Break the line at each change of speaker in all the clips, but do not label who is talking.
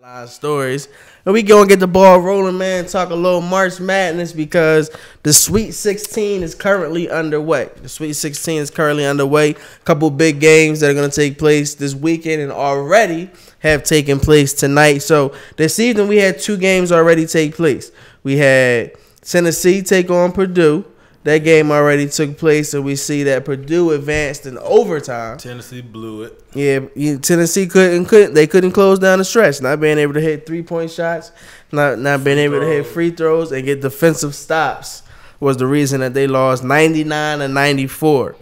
Live stories. And we gonna get the ball rolling, man. Talk a little March Madness because the Sweet 16 is currently underway. The Sweet 16 is currently underway. A couple big games that are gonna take place this weekend and already have taken place tonight. So this evening we had two games already take place. We had Tennessee take on Purdue. That game already took place, and we see that Purdue advanced in overtime.
Tennessee blew it.
Yeah, Tennessee couldn't couldn't they couldn't close down the stretch. Not being able to hit three point shots, not not being able to hit free throws and get defensive stops was the reason that they lost ninety nine and ninety four.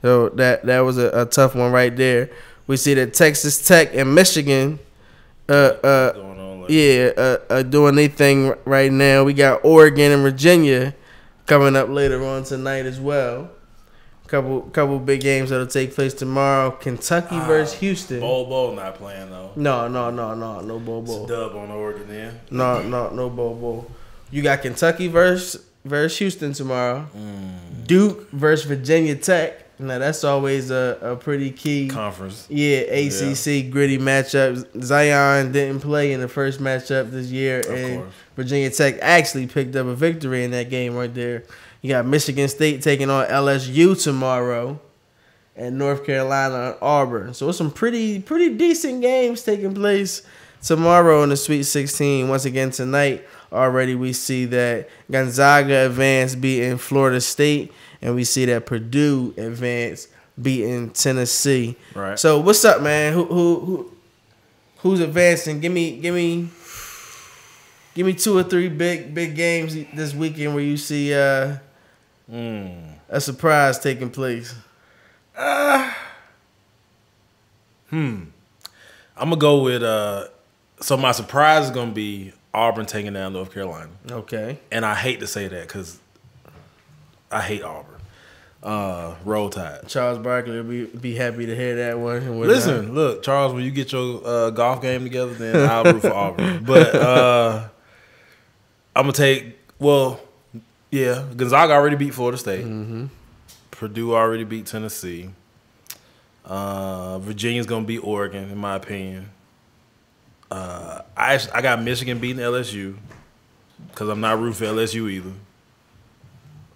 So that that was a, a tough one right there. We see that Texas Tech and Michigan, uh, uh, yeah, uh, uh, doing their thing right now. We got Oregon and Virginia coming up later on tonight as well. Couple couple big games that'll take place tomorrow. Kentucky
Ah,
versus Houston.
Bowl Bowl not playing though.
No, no, no, no, no Bowl
It's
Bowl.
dub on Oregon then.
No, no, no Bowl Bowl. You got Kentucky versus versus Houston tomorrow.
Mm.
Duke versus Virginia Tech. Now that's always a, a pretty key.
Conference.
Yeah, ACC gritty matchup. Zion didn't play in the first matchup this year,
Of
and
course.
Virginia Tech actually picked up a victory in that game right there. You got Michigan State taking on LSU tomorrow, and North Carolina Auburn. So it's some pretty pretty decent games taking place tomorrow in the Sweet 16. Once again tonight, already we see that Gonzaga advanced beating Florida State, and we see that Purdue advanced beating Tennessee.
Right.
So what's up, man? Who who who who's advancing? Give me give me give me two or three big big games this weekend where you see uh,
Mm.
a surprise taking place. Hmm.
I'm gonna go with uh so my surprise is gonna be Auburn taking down North Carolina.
Okay.
And I hate to say that because I hate Auburn. Uh roll tide.
Charles Barkley will be be happy to hear that one.
Listen, look, Charles, when you get your uh, golf game together, then I'll root for Auburn. But uh, I'm gonna take. Well, yeah, Gonzaga already beat Florida State. Purdue already beat Tennessee. Uh, Virginia's gonna beat Oregon, in my opinion. Uh, I I got Michigan beating LSU because I'm not rooting for LSU either.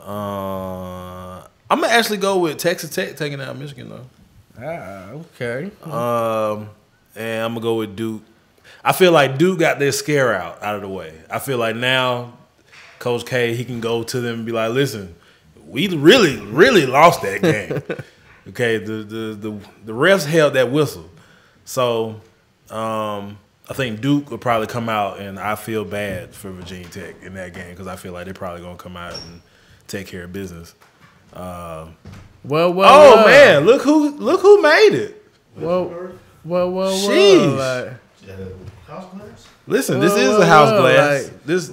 Uh, I'm gonna actually go with Texas Tech taking out Michigan though.
Ah, okay.
Um, and I'm gonna go with Duke. I feel like Duke got their scare out out of the way. I feel like now, Coach K he can go to them and be like, "Listen, we really, really lost that game. okay, the the the the refs held that whistle, so um, I think Duke will probably come out, and I feel bad for Virginia Tech in that game because I feel like they're probably gonna come out and take care of business. Um,
Well, well.
oh
well.
man, look who look who made it.
Well, well, well, well.
Sheesh.
like-
House glass?
Listen, this is
whoa,
a house
whoa,
glass.
like-
this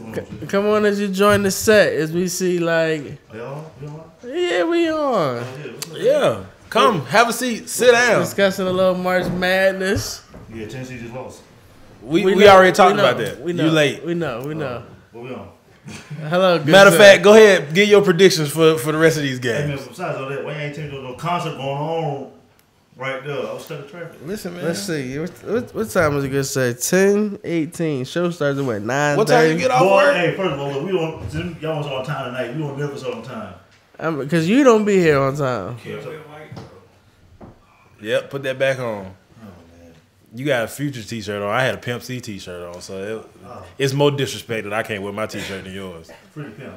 come on as you join the set as we see like
Are y'all? Y'all?
yeah we on
Yeah, what's
yeah. Come, have a seat, sit down.
discussing a little March Madness.
Yeah, Tennessee just lost.
We, we,
know-
already talked
we know,
about that.
We know.
You late.
We know. We know.
What we on?
Hello. Good
Matter of fact, go ahead, get your predictions for, for the rest of these
Hey man,
games.
besides all that, why you ain't telling me no concert going on right there? I was stuck in traffic.
Listen, man.
Let's see. What, what, what time was it going to say? 10, 18. Show starts at what? 9
What time you get off
Boy,
work?
hey, first of all, look, we don't. Y'all was on time tonight. We don't never on time.
Because you don't be here on time.
Yep, put that back on.
Man.
You got a future T-shirt on. I had a Pimp C T-shirt on, so it,
Oh,
it's more disrespect that I can't wear my T-shirt than yours.
pretty pimp.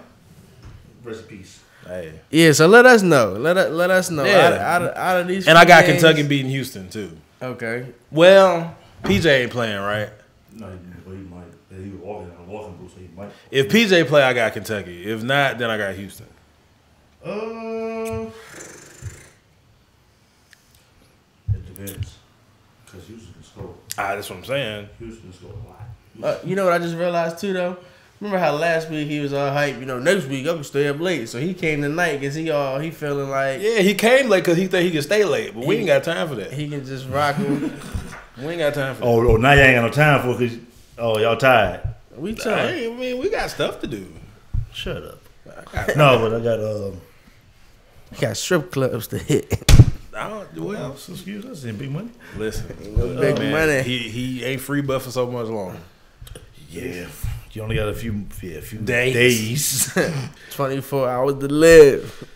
Rest in peace.
Hey,
Yeah, so let us know. Let us, let us know.
Yeah.
Out, of, out, of, out of these
and I got
games-
Kentucky beating Houston too.
Okay.
Well, PJ ain't playing right.
No, he, he might. He was walking in a walking booth, so he might.
If PJ play, I got Kentucky. If not, then I got Houston.
Uh, it depends. Because Houston can score.
Ah, that's what I'm saying.
Houston can score a lot.
Uh, you know what I just realized too though? Remember how last week he was all hype, you know, next week I'm gonna stay up late. So he came tonight because he all he feeling like
Yeah, he came late because he think he can stay late, but we
He-
ain't got time for that.
he can just rock with
We ain't got time for that.
Oh, oh, now y'all ain't got no time for it 'cause oh, y'all tired.
We
I,
trying.
I mean, we got stuff to do.
Shut up.
No, but I got um.
He got strip clubs to hit.
I don't. Well,
Excuse us, in big money.
listen,
no big
man,
money.
He he ain't free but for so much longer.
Yeah, you only got a few, yeah, a few
Days.
days.
24 hours to live.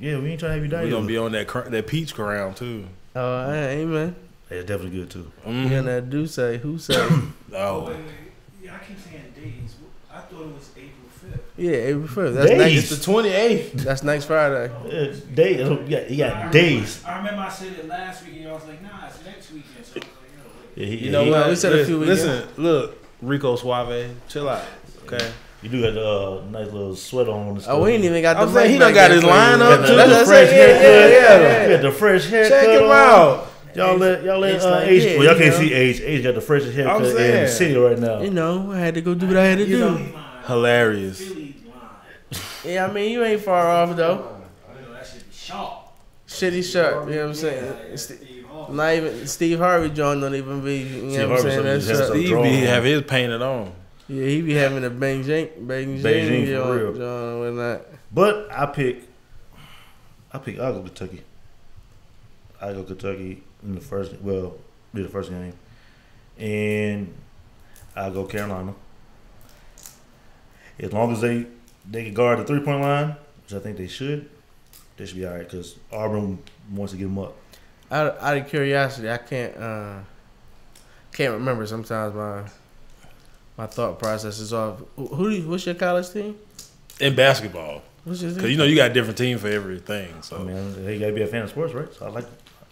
yeah, we ain't trying to have you die.
We gonna be on that cr- that peach crown too.
Oh, amen.
Yeah, definitely good too.
Mhm.
You know, do say, who say?
Oh,
wait, wait. Yeah, I keep saying days. I thought it was April fifth.
Yeah, April 1st. That's
Days.
next,
it's the twenty eighth.
that's next Friday.
Uh, days, yeah, you got days.
I remember I said it last week, and y'all was like, "Nah, it's next weekend." So I was like, "Yo, wait."
Yeah, he,
You know
he-
what?
we said a few weeks.
Listen, listen, Rico Suave, chill out. Okay.
You do got the uh, nice little sweat on. And stuff.
Oh, we ain't even got the
I'm saying he done
back
got his line up, too.
got
That's
fresh
it, yeah,
haircut.
yeah, yeah,
You got the fresh haircut.
Check him out.
Y'all let y'all let uh,
like,
H.
yeah,
well, y'all can't
know.
see H. H got the freshest haircut in the city right now.
You know, I had to go do what I had to
You
do.
know,
Philly.
Hilarious.
Philly line.
Yeah, I mean, you ain't far off though.
You know, that should be sharp.
Shitty sharp, you know what I'm saying?
Yeah,
It's-
Steve Harvey.
Not even Steve Harvey John don't even be. You know what I'm
Harvey
saying?
something
That's
just
sharp.
Steve
draw
be have his painted on.
Yeah, he be having a Beijing, Beijing,
Beijing, for
John,
real.
John, and that.
But I pick, I pick. I'll go Kentucky. I go Kentucky in the first. Well, be the first game, and I go Carolina. As long as they they can guard the three point line, which I think they should, they should be all right. Because Auburn wants to give them up.
Out, out of curiosity, I can't uh, can't remember. Sometimes my my thought process is off. Who, who you, what's your college team?
In basketball.
What's your?
Because you know you got a different team for everything. So
I mean, they gotta be a fan of sports, right? So I like.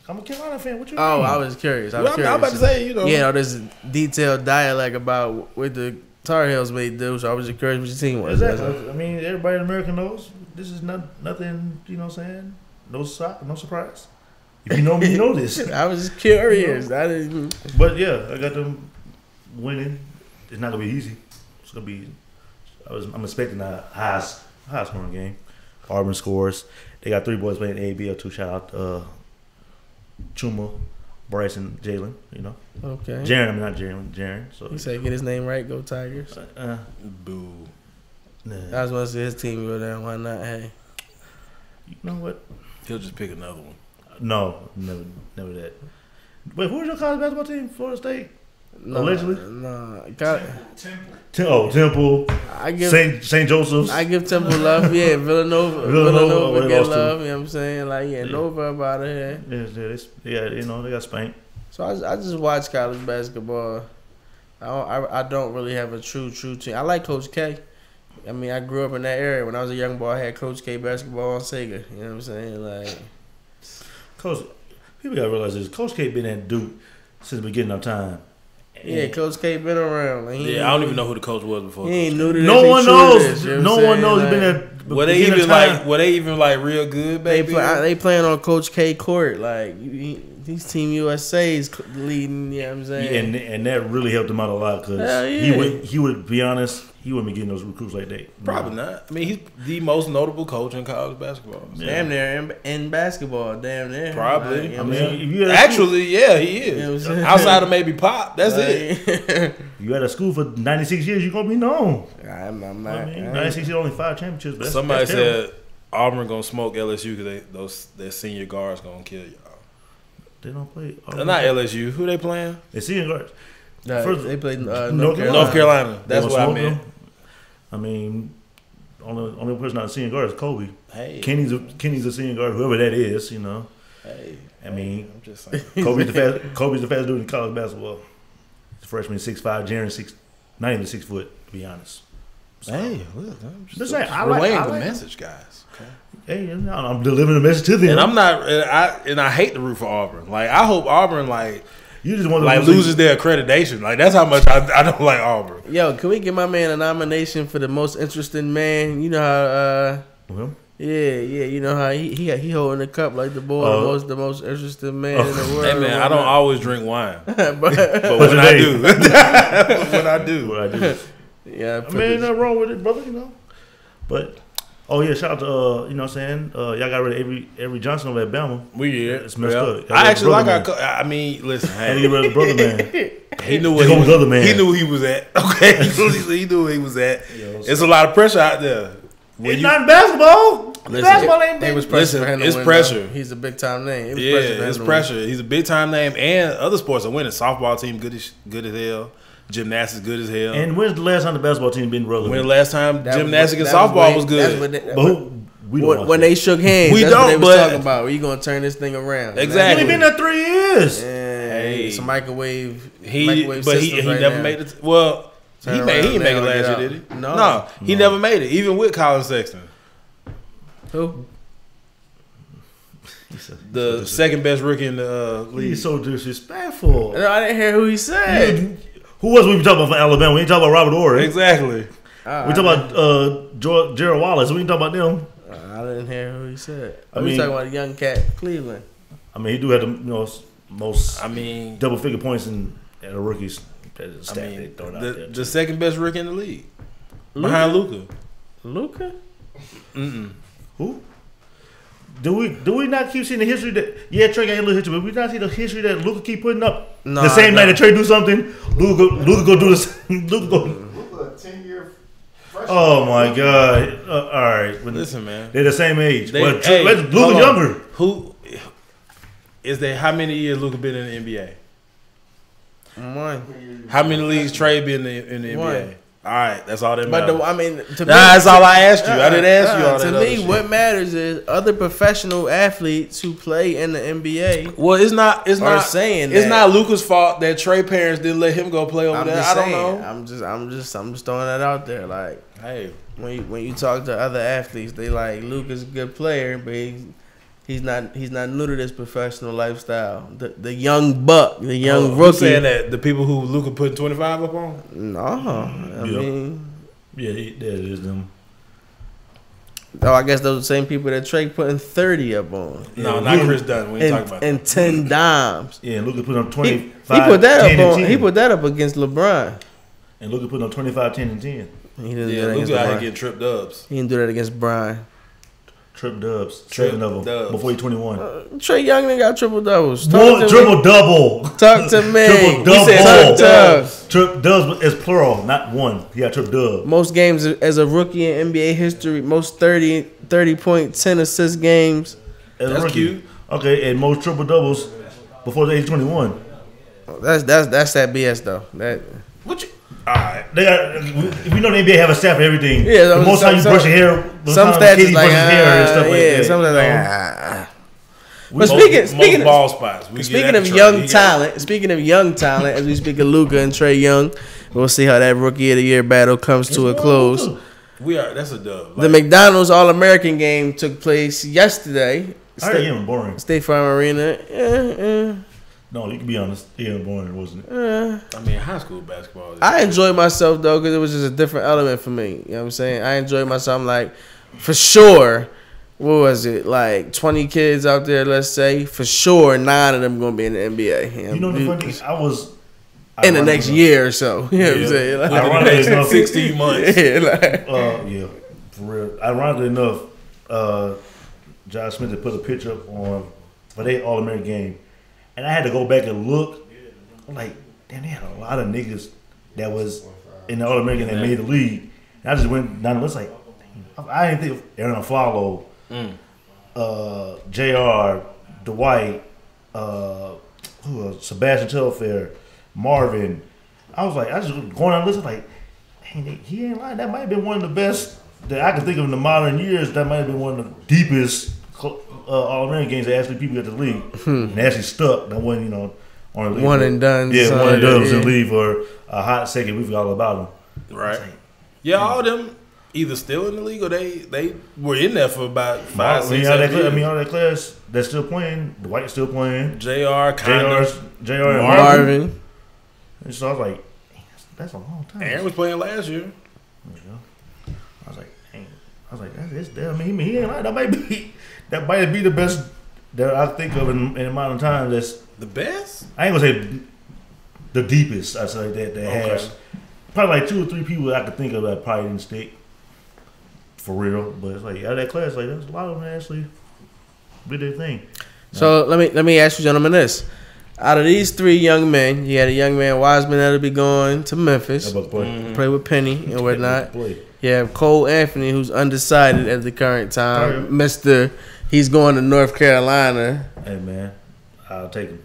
I'm a Carolina fan. What you?
oh,
mean?
I was curious. I was
Well, I'm,
curious.
I'm about to say, you know.
Yeah, no, there's detailed dialect about with the Tar Heels made do. So I was curious what your team was.
Exactly. I mean, everybody in America knows this is not nothing. You know what I'm saying? No shock, no surprise. If you know me, you know this.
I was just curious. That is,
But yeah, I got them winning. It's not gonna be easy. It's gonna be. I was. I'm expecting a high, high scoring game. Auburn scores. They got three boys playing ABL. Two shout out. Uh, Chuma, Bryson, Jalen. You know,
okay.
Jaren. I mean not Jaren. Jaren. So.
He said, "Get his name right. Go Tigers."
Uh,
Boo.
nah.
I was going to see his team go down. Why not? Hey,
You know what?
He'll just pick another one.
No, never, never that. Wait, who's your college basketball team? Florida State.
no,
Allegedly?
no. Got,
Temple.
Tem- oh, Temple,
I give
Saint Saint Joseph's.
I give Temple love. Yeah, Villanova.
Villanova,
Villanova, get
lost to.
love. You know what I'm saying? Like, yeah,
Yeah.
Nova about it here.
yeah, yeah, they, they got you know they got spanked.
So I, I just watch college basketball. I don't, I, I don't really have a true true team. I like Coach K. I mean, I grew up in that area. When I was a young boy, I had Coach K basketball on Sega. You know what I'm saying? Like,
Coach, people gotta realize this. Coach K been at Duke since the beginning of time.
yeah, Coach K been around. Like, he
Yeah, I don't even know who the coach was before.
He ain't
Coach
new to this.
No one knows.
this, you know
no
what I'm
one knows.
saying?
He been at.
Were they
beginning of
even
time.
like? Were they even like real good,
They
baby?
play, they playing on Coach K court. Like you- he- these Team USA's leading. You know what I'm
Yeah,
saying?
and and that really helped him out a lot because
Hell
he would he would be honest he wouldn't be getting those recruits like that.
Probably not. I mean, he's the most notable coach in college basketball.
Yeah.
Damn near in, in basketball. Damn near.
Probably.
Like, you
I mean, if you had a
Actually, yeah, he
You know
is. Outside of maybe Pop, that's it.
it.
you had a school for ninety six years, you're gonna be known.
I'm, I'm
I
not.
mean, ninety six years, only five championships. But that's,
Somebody
that's terrible.
said Auburn gonna smoke LSU because they those their senior guards gonna kill y'all.
They don't play.
Uh, Not LSU. Who they playing?
They senior guards.
Nah,
First-
they played uh,
North
North
Carolina.
Carolina.
North Carolina. That's what I
gonna smoke
meant.
them? I mean, only only person not a senior guard is Coby.
Hey,
Kenny's a, Kenny's a senior guard, whoever that is. You know,
hey.
I mean,
I'm just saying.
Coby's the fast. Coby's the fastest dude in college basketball. The freshman six five, Jaren six, not even six foot. To be honest. So,
Hey, look, I'm just,
Just saying, I
I'm
like-
relaying
I
the message, guys. Okay.
Hey, I'm I'm delivering a message to them.
And I'm not, and I and I hate the root for Auburn. Like I hope Auburn like
You just want to
like
lose
loses their accreditation. Like that's how much I, I don't like Auburn.
Yo, can we give my man a nomination for the most interesting man? You know how, uh,
Well,
yeah, yeah, you know how he he, he holding the cup like the boy,
Uh,
the most the most interesting man in the world.
Hey man, I don't always drink wine,
but,
but when I do, when I do,
what I do.
yeah,
I mean, nothing wrong with it, brother. You know, but oh yeah, shout out to uh, you know what I'm saying. Uh, y'all got rid of every every Johnson over at Bama.
we here.
It's messed
Yeah.
up.
I actually like
Brother
our. co- I mean, listen, hey,
get rid of the brother man.
he knew what
Just
he was.
with other man.
He knew he was at. Okay, he knew he where he was at.
Yo,
It's a lot of pressure out there. When
It's
you-
not in basketball.
Listen,
Basketball ain't
It
big.
was pressure
Listen,
for him to
it's
win,
pressure.
though. He's a big time name. It was
Yeah,
pressure
it's
to win.
pressure. He's a big time name, and other sports are winning. Softball team good as good as hell. Gymnastics good as hell.
And when's the last time the basketball team been relevant?
when the last time
That
gymnastics
what-
and softball
what-
was
that's
good?
what they-
but who, we don't
when, when they shook hands,
We
that's
don't,
they was
but-
talking about. Where you gonna turn this thing around?
Exactly.
He only been there three years.
Hey, it's a microwave.
He,
microwave
but he, he
right
never
now.
made it. Well, he made he
around
didn't make it last year,
out.
did he?
No.
he never made it, even with Collin Sexton,
Who?
the second best rookie in the uh, league.
He's so disrespectful.
No, I didn't hear who he said.
Who was we talking about from Alabama? We ain't talking about Robert Horry.
Exactly.
We talking about uh, Ger- Gerald Wallace. We ain't talking about them.
I didn't hear who he said.
I
I we
mean-
talking about a young cat, Cleveland.
I mean, he do have the you know most
I mean,
double figure points in at a rookies. That is
I
they
mean,
out
the,
there.
the second best rookie in the league behind Luka.
Luka?
Mm-mm.
Who? Do we do we not keep seeing the history that yeah Trae got a little history, but we not see the history that Luka keep putting up
No,
the same
I
night
don't.
that Trae do something, Luka Luka go do this.
Luka go. Ten year.
Oh my god! Uh, all right, but
Listen, man.
they're the same age.
They-
but
hey,
Trae,
hold Luka
younger.
Who is there? How many years Luka been in the NBA?
One.
How many leagues Trae been in the, in the
One.
All right, that's all that
But
matters.
the, I mean, to
Nah, that's all I asked you. I didn't ask you
uh,
all that
To me,
shit.
what matters is other professional athletes who play in the NBA.
Well, it's not. It's not
saying
It's
that.
not Luka's fault that Trae parents didn't let him go play over
I'm
there. I don't
saying.
know.
I'm just, I'm just, I'm just throwing that out there. Like
Hey,
when you, when you talk to other athletes, they like Luka's a good player, but he's, he's not he's not new to this professional lifestyle. The the young buck, the young
oh, you
rookie.
saying that the people who Luka put twenty five up on?
No, I
Yeah.
mean,
Yeah, that is them.
oh, I guess those are the same people that Trae putting thirty up on.
No, not Kris Dunn. We ain't talking about
and ten dimes.
Yeah, Luka put on
He,
twenty
he
five.
put that
10
up on.
10.
He put that up against LeBron.
and Luka put on 25, 10, and ten.
He didn't
Yeah,
do that against
Luka out here
LeBron.
getting tripped ups.
He didn't do that against Brian.
Trip dubs,
Trip
seven of them
dubs.
before he twenty one.
Uh, Trae Young done got triple doubles. Talk
One
to
triple double.
Talk to me.
Triple
He
double.
said talk to-
Trip dubs is plural, not one. He got trip dub.
Most games as a rookie in NBA history. Most 30, 30 point, 10 assist games.
As a
That's
rookie.
cute.
Okay, and most triple doubles before the age of twenty one.
That's that's that's that BS though. That
What you? All right, they got. We, we know the NBA have a staff for everything.
Yeah,
the most
some-
time you
some-
brush your hair, the
some stats is like
brushes hair and
ah,
stuff like
yeah,
that.
some like ah.
We-
But
Most-
speaking speaking of,
ball spots. We
Speaking of
Trae.
young
He got-
talent, speaking of young talent, as we speak of Luka and Trae Young, we'll see how that rookie of the year battle comes to a close.
we are. That's a dub.
The McDonald's All American game took place yesterday.
I heard him boring.
State Farm Arena. Eh,
No, you can be honest. He was boring, wasn't it?
eh.
I mean, high school basketball.
I enjoyed myself though because it was just a different element for me. You know what I'm saying? I enjoyed myself. I'm like, for sure. What was it like? 20 kids out there, let's say. For sure, nine of them gonna be in the NBA.
You know the funny thing? I was
in the next
ironically-
year or so. You know what I'm saying? Like,
Ironically enough,
sixteen months.
yeah, like,
Uh, yeah, for real. Ironically enough, uh, Josh Smith had put a picture up on for they All American game, and I had to go back and look. I'm like, damn, they had a lot of niggas that was in the All American that made the league. And I just went down the list like, I didn't think of Arron Afflalo, uh, Jr. Dwight, uh, who else? Sebastian Telfair, Marvin. I was like, I just going down the list like, dang, he ain't lying. That might have been one of the best that I can think of in the modern years. That might have been one of the deepest uh, All American games that actually people get to the league and actually stuck. That wasn't, you know, on the league.
One and done,
Yeah,
son,
one and done was in
yeah.
the league for a hot second. We forgot all about him.
Right. Yeah, all them either still in the league or they they were in there for about five,
I mean,
six,
all that class, I mean, all that class that's still playing. Dwight's still playing.
Jr. kind
JR's,
of.
JR and Marvin.
Marvin.
And so I was like, that's, that's a long time.
Arron was playing last year.
You know? I was like, dang. I was like, that's his damn. I mean, he ain't like that. Might be that might be the best that I think of in, in modern times. That's
The best?
I ain't gonna say the deepest. I say that that
Okay.
has probably like two or three people I could think of that probably didn't stick for real. But it's like out of that class, like there's a lot of them actually did their thing.
So let me let me ask you, gentlemen, this: out of these three young men, you had a young man Wiseman that'll be going to Memphis,
about to play.
Mm-hmm.
play with Penny and whatnot.
Play.
You have Cole Anthony, who's undecided at the current time. Mister, he's going to North Carolina.
Hey man, I'll take him.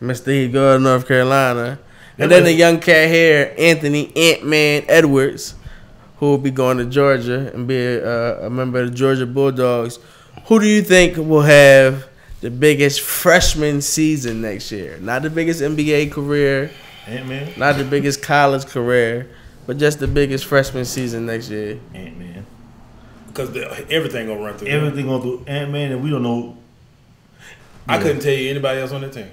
Mister, he go to North Carolina. And then the young cat here, Anthony Ant Man Edwards, who will be going to Georgia and be a, a member of the Georgia Bulldogs. Who do you think will have the biggest freshman season next year? Not the biggest NBA career,
Ant Man,
not the biggest college career, but just the biggest freshman season next year.
Ant Man.
Because everything gonna run through. him.
Everything going through Ant Man, and we don't know
I
Yeah.
couldn't tell you anybody else on that team.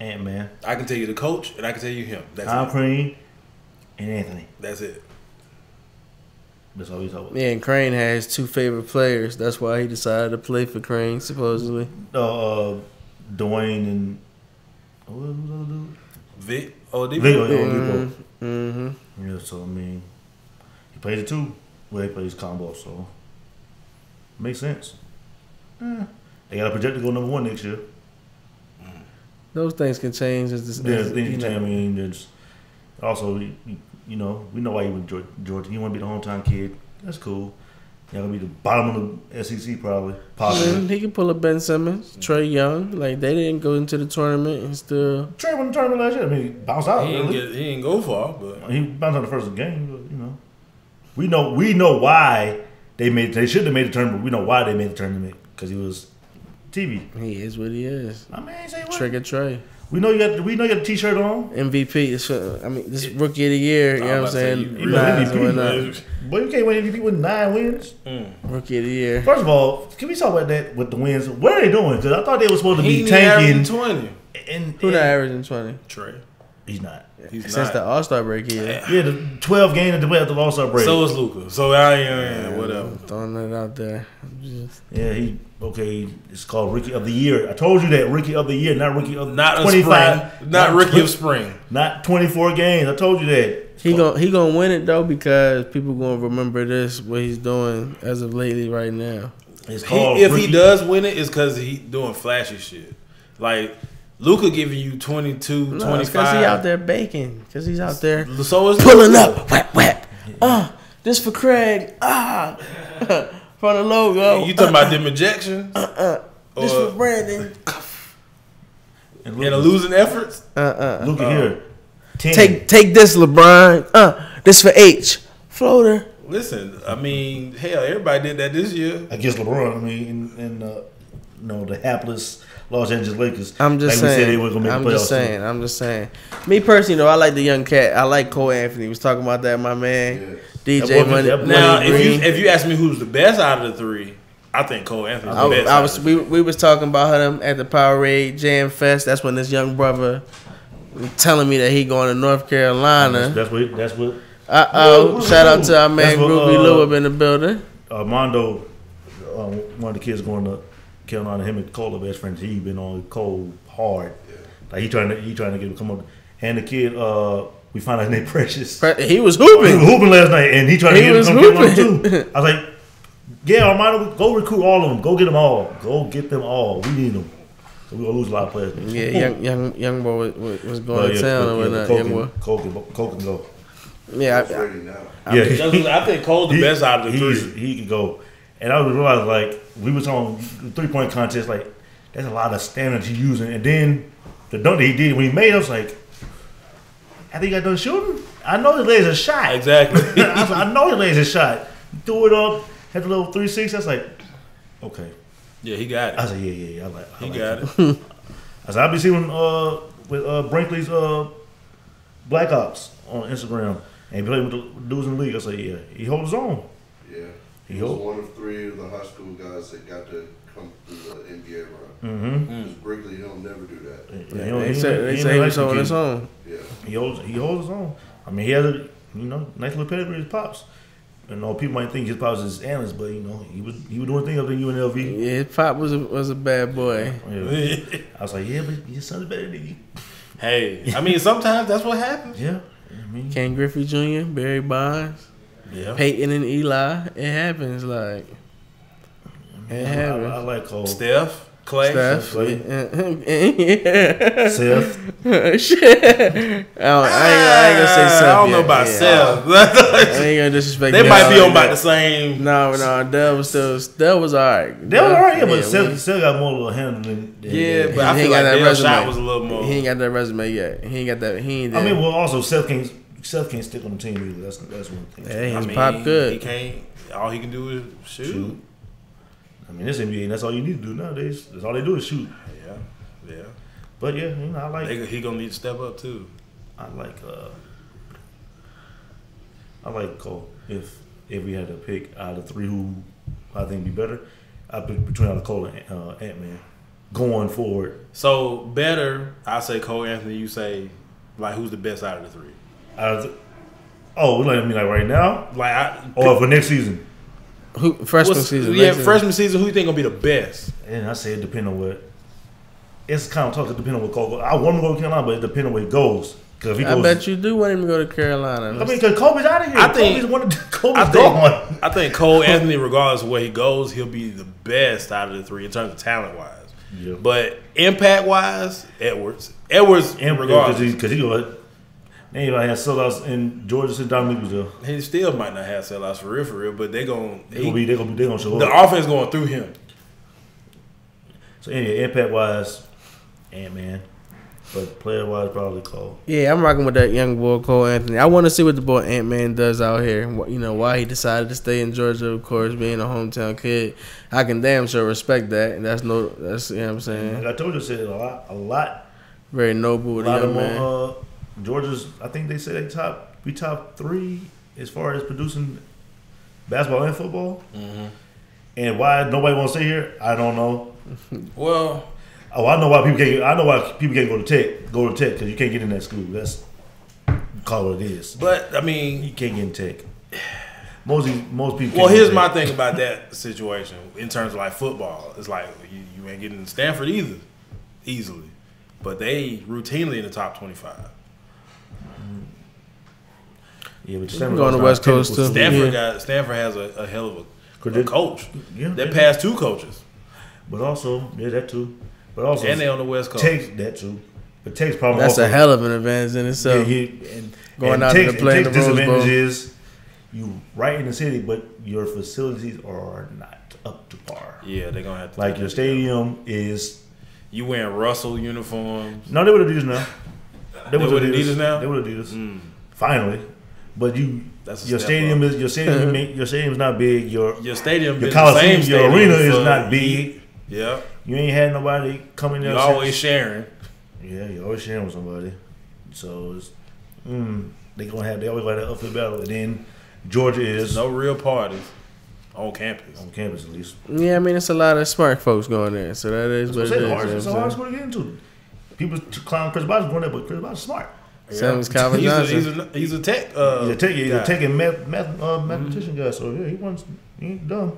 Ant Man,
I can tell you the coach, and I can tell you him. That's
Tom
it.
Crean, and Anthony.
That's it.
That's all we talk about.
Yeah, and Crean has two favorite players. That's why he decided to play for Crean, supposedly.
Uh, uh, Dwyane and what was the other dude?
Vic. Oh,
Vic
Debo.
Oladipo.
Mm-hmm.
Yeah, so I mean, he played it too. Well, he plays combo, so makes sense. Eh, They got a project to go number one next year.
Those things can change as the
Yeah,
as,
things
you know.
I mean, there's also you, you know we know why he went to Georgia. Georgia. He want to be the hometown kid. That's cool. He's gonna be the bottom of the SEC probably.
Man,
Possibly.
he can pull up Ben Simmons, Trae Young. Like they didn't go into the tournament and still.
Trae won the tournament last year. I mean, he bounced out.
He didn't get. He didn't go far, but
He bounced out the first game. But, you know, we know we know why they made. They should have made the tournament. We know why they made the tournament because he was TV.
He is what he is.
I mean, say what?
Trigger Trae,
We know you got. We know you got the T-shirt on.
MVP. Is, uh, I mean, this rookie of the year. You
I'm
know what I'm
about to say,
saying?
you-
You MVP,
and
man.
Boy, you can't win MVP with nine wins.
Rookie of the year.
First of all, can we talk about that with the wins? What are they doing? Because I thought they were supposed to
he
be tanking.
twenty.
And,
Who
and
not averaging twenty?
Trae.
He's not.
He's
Since
not.
the All Star break, yeah.
Yeah, the twelve game at the at the All Star break.
So is Luka. So I uh, yeah, yeah, whatever.
Throwing that out there. Just-
yeah, he okay. It's called Rookie of the Year. I told you that Rookie of the Year, not Rookie of
Not a
twenty five,
spring. Not rookie of spring.
not twenty four games. I told you that.
He gonna he gonna win it though because people gonna remember this what he's doing as of lately right now.
It's
He,
called
if
Rookie-
he does win it, it's because he doing flashy shit. Like Luca giving you 22,
No, it's
25.
cause he out there baking. Cause he's out there
So is
pulling
Luka.
up. Whap whap. Ah, this for Craig. Ah, from the logo.
You talking about them injections
this
or
for Brandon.
and
and a
Luka,
losing efforts?
Uh uh.
Luka here. 10.
Take take this, LeBron. Uh, this for H. Floater.
Listen, I mean, hell, everybody did that this year.
against LeBron. I mean, in, in uh, you know the hapless Los Angeles Lakers.
I'm just
like we
saying.
said they gonna make
I'm
the playoffs.
just saying. I'm just saying. Me personally, though, I like the young cat. I like Cole Anthony. He was talking about that, my man. DJ
That boy-
Money.
that boy-
Now,
Money
if you if you ask me who's the best out of the three, I think Cole Anthony's
I,
best.
I was we, we was talking about him at the Powerade Jam Fest. That's when this young brother was telling me that he going to North Carolina.
that's what. That's what.
Uh oh!
Who-
Shout out to our man
what,
Groovy
uh,
Lou up in the building.
Armando, uh, one of the kids going to Carolina. Him and Cole are best friends. He been on Cole hard. Like he trying to he trying to get him come up. And the kid, uh, we found out his name Precious.
Pre- He was
He was
hooping.
hooping last night, and he tried to
He
get him
was
to come Carolina
hooping.
too. I was like, "Yeah, Armando, go recruit all of them. Go get them all. Go get them all. We need them. So we gonna lose a lot of players.
Yeah, young young young boy was, was- was going
Oh,
to
yeah,
town
Cole-
or
yeah,
whatnot.
Cole
Young
can-
boy.
Cole can- Cole can go.
Yeah,
He's
I,
now.
Yeah,
That's what- I think Cole's the
He-
best out of the
he's-
three.
He can go. And I was realizing like we was on three point contest, like there's a lot of stamina he's using. And then the dunk that he did when he made, it, I was like, I think he got done shooting. I know his legs a shot.
Exactly.
I, was like, I know his legs a shot. Threw it up, had the little three six. I was like, okay.
yeah, he got
I
it.
was like, yeah, yeah, yeah. I like. I
He
like
got
that.
it.
I said, I be seeing uh with uh Brickley's uh Black Ops on Instagram, and he played with the dudes in the league. I said, yeah, he holds his own.
Yeah.
He
He was one of three of the high school guys that got to come through the NBA run.
Mm-hmm.
Because Brickley, he'll never do that.
he said they said he was on his own.
Yeah.
He holds he holds his own. I mean, he has a you know nice little pedigree. His pops. You know, people might think his pops is analyst, but you know he was he was doing things up in UNLV.
Yeah, his pop was a, was a bad boy.
Yeah. I was like, yeah, but your son's better than you.
hey, I mean, sometimes that's what happens.
Yeah, I mean,
Ken Griffey Jr., Barry Bonds,
Yeah.
Peyton and Eli. It happens like it
I, I,
happens.
I like Cole.
Steph. Clay.
Steph.
Clay.
yeah.
Seth.
Shit. I, don't, I, ain't, I ain't gonna say ah, Seth.
I don't know about
Yeah.
Seth.
I ain't gonna disrespect.
they
Dell
might be on about the same.
No, no, Dell was still Dell was alright.
They was alright, yeah, but
we-
Seth still got more little handle than. than
Yeah,
than-
but I
he
feel
ain't got
like
that
Dale's shot
resume.
was a little more.
He ain't got that resume yet. He ain't got that. He ain't.
I mean,
that-
well, also Seth can't Seth can't stick on the team either. That's that's one thing.
Hey,
I mean,
pop
He can't. All he can do is shoot.
Shoot. I mean, this NBA, that's all you need to do nowadays. That's all they do is shoot.
Yeah, yeah.
But yeah, you know, I like
They, he gonna need to step up too.
I like uh I like Cole. If if we had to pick out of three who I think be better, I pick between out of Cole and uh, Ant Man. Going forward,
So better, I say Cole Anthony. You say like who's the best out of the three?
Out oh, we like I mean like right now
Like I,
or for next season.
who, freshman
what's-
season.
Yeah,
season.
freshman season. Who you think gonna be the best?
And I say it depend on what. It's kind of tough. It depend on what Cole. Goes. I want him to go to Carolina, but it depends on where he goes. Because if he
I
goes,
bet you do want him to go to Carolina.
I mean, because Coby's out of here.
I think-
Coby's one. Of, Coby's
I think,
gone.
I think Cole Anthony, regardless of where he goes, he'll be the best out of the three in terms of talent wise.
Yeah.
But impact wise, Edwards. Edwards,
And
regardless,
because he, cause he go. They ain't had sellouts in Georgia since Dominique was there.
he still might not have sellouts for real, for real. But they gon'
They gonna be. They gonna be. They gonna show
the
up.
The offense going through him.
So anyway, impact wise, Ant Man, but player wise, probably Cole.
Yeah, I'm rocking with that young boy Cole Anthony. I want to see what the boy Ant Man does out here. You know why he decided to stay in Georgia, of course, being a hometown kid. I can damn sure respect that, and that's no, that's you know what I'm saying.
Like
saying.
I told you, I said a lot, a lot,
Very noble
a lot of
man.
more. Uh, Georgia's. I think they say they top. We top three as far as producing basketball and football.
Mm-hmm.
And why nobody wants to stay here, I don't know.
Well,
Oh, I know why people can't. I know why people can't go to Tech. Go to Tech because you can't get in that school. That's call what it is.
but I mean, You
can't get in Tech. Most most people.
well, here's my thing about that situation in terms of like football. It's like you, you ain't getting Stanford either, easily, but they routinely in the top twenty-five.
Yeah, but
can go on the West Coast, too.
Stanford
Yeah.
got Stanford has a, a hell of a, a
they-
coach.
Yeah,
They passed two coaches,
But also, yeah, that too. But also,
and they on the West Coast.
Tech's that too. But takes probably
That's
also,
a hell of an advantage in itself.
Yeah,
itself.
he, and,
Going
and
out there
Tech's,
to play in the Rose Bowl.
disadvantage is you right in the city, but your facilities are not up to par.
Yeah, they're gonna have to
Like your
that.
stadium is
You wearing Russell uniforms?
no, they would have Adidas now.
They with Adidas now?
They would Adidas.
Mm,
Finally, but you
that's
your
step
stadium
up.
is your stadium. ain't- your stadium's not big. Your
your stadium.
your
been same
coliseum, your
stadium
arena is not big.
Yeah,
You ain't had nobody coming there.
you
since-
always sharing.
Yeah, you always sharing with somebody. So it's, mm, they gonna have they always got that uphill battle. And then Georgia is
No real parties on campus.
on campus at least.
Yeah, I mean it's a lot of smart folks going there, so that is
That's
what
what
it
I'm saying.
is.
Hard, it's
you
a
know
hard
what
school to get into. People t- clown Chris Bosh going there, but Chris Bosh is smart.
Same as Calvin
he's
Johnson.
A, he's, a, he's a tech. Uh,
he's a tech, he's
guy.
a tech and math, math uh, mathematician guy. So yeah, he wants he ain't dumb.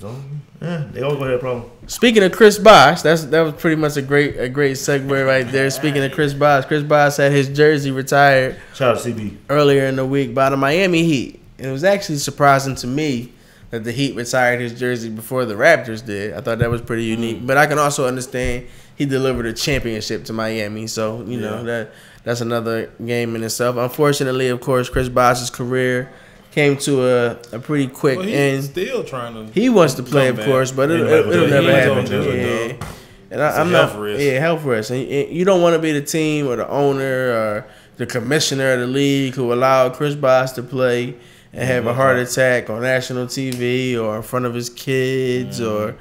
So yeah, they always gonna have a problem.
Speaking of Chris Bosh, that's that was pretty much a great a great segue right there. Speaking of Chris Bosh, Chris Bosh had his jersey retired
Shout out CB.
earlier in the week by the Miami Heat. And it was actually surprising to me that the Heat retired his jersey before the Raptors did. I thought that was pretty unique. But I can also understand he delivered a championship to Miami, so you know that that's another game in itself. Unfortunately, of course, Chris Bosh's career came to a, a pretty quick
Well, he's
end.
still trying to.
He wants to play, of
back.
course, but it, it'll never happen.
gonna do it,
Yeah. And I,
It's a
I'm
health
not.
risk.
Yeah, health risk. And you, don't want to be the team or the owner or the commissioner of the league who allowed Chris Bosh to play and have a heart attack on national TV or in front of his kids or,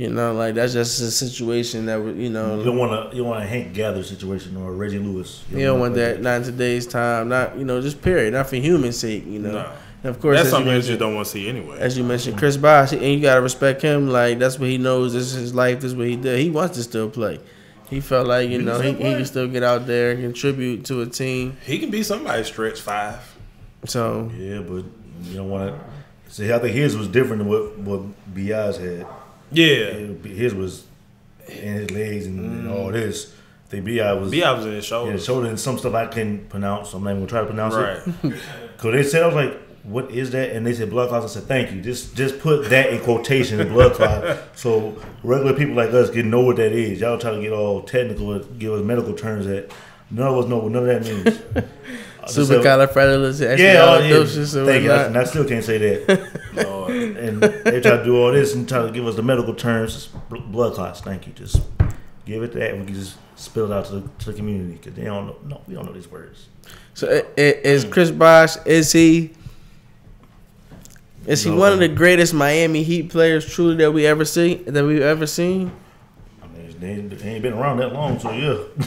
you know, like that's just a situation that would, you know,
You don't want to you don't want a Hank Gather situation or a Reggie Lewis.
you don't want that. Not in today's time. Not you know, just period. Not for human sake. You know.
No.
And of course,
That's
as you
something you just don't want to see anyway.
as you mentioned, Chris Bosh, and you gotta respect him. Like that's what he knows. This is his life. This is what he did. He wants to still play. He felt like you
He
know he,
still
he can still get out there and contribute to a team.
He can be somebody stretch five.
So
Yeah, but you don't want to. See, I think his was different than what what Bi's had.
Yeah,
His was in his legs and, and all mm. this. I think Bi was
B. I was in his
yeah,
shoulder.
shoulder and some stuff I couldn't pronounce. So I'm not even gonna try to pronounce
Right.
it. Cause they said I was like, what is that? And they said blood clots. I said, thank you. Just just put that in quotation, blood clot, so regular people like us can know what that is. Y'all try to get all technical, give us medical terms that none of us know what none of that means. I just said-
Supercalifragilistic.
Yeah, oh, yeah. Thank you. I, and I still can't say that.
Lord.
and they try to do all this and try to give us the medical terms, blood clots. Thank you. Just give it that. We can just spill it out to the, to the community because they don't know. No, we don't know these words.
So i- i- is Chris Bosh? Is he? Is he
No.
one of the greatest Miami Heat players truly that we ever see that we've ever seen?
I mean, they, they ain't been around that long, so yeah.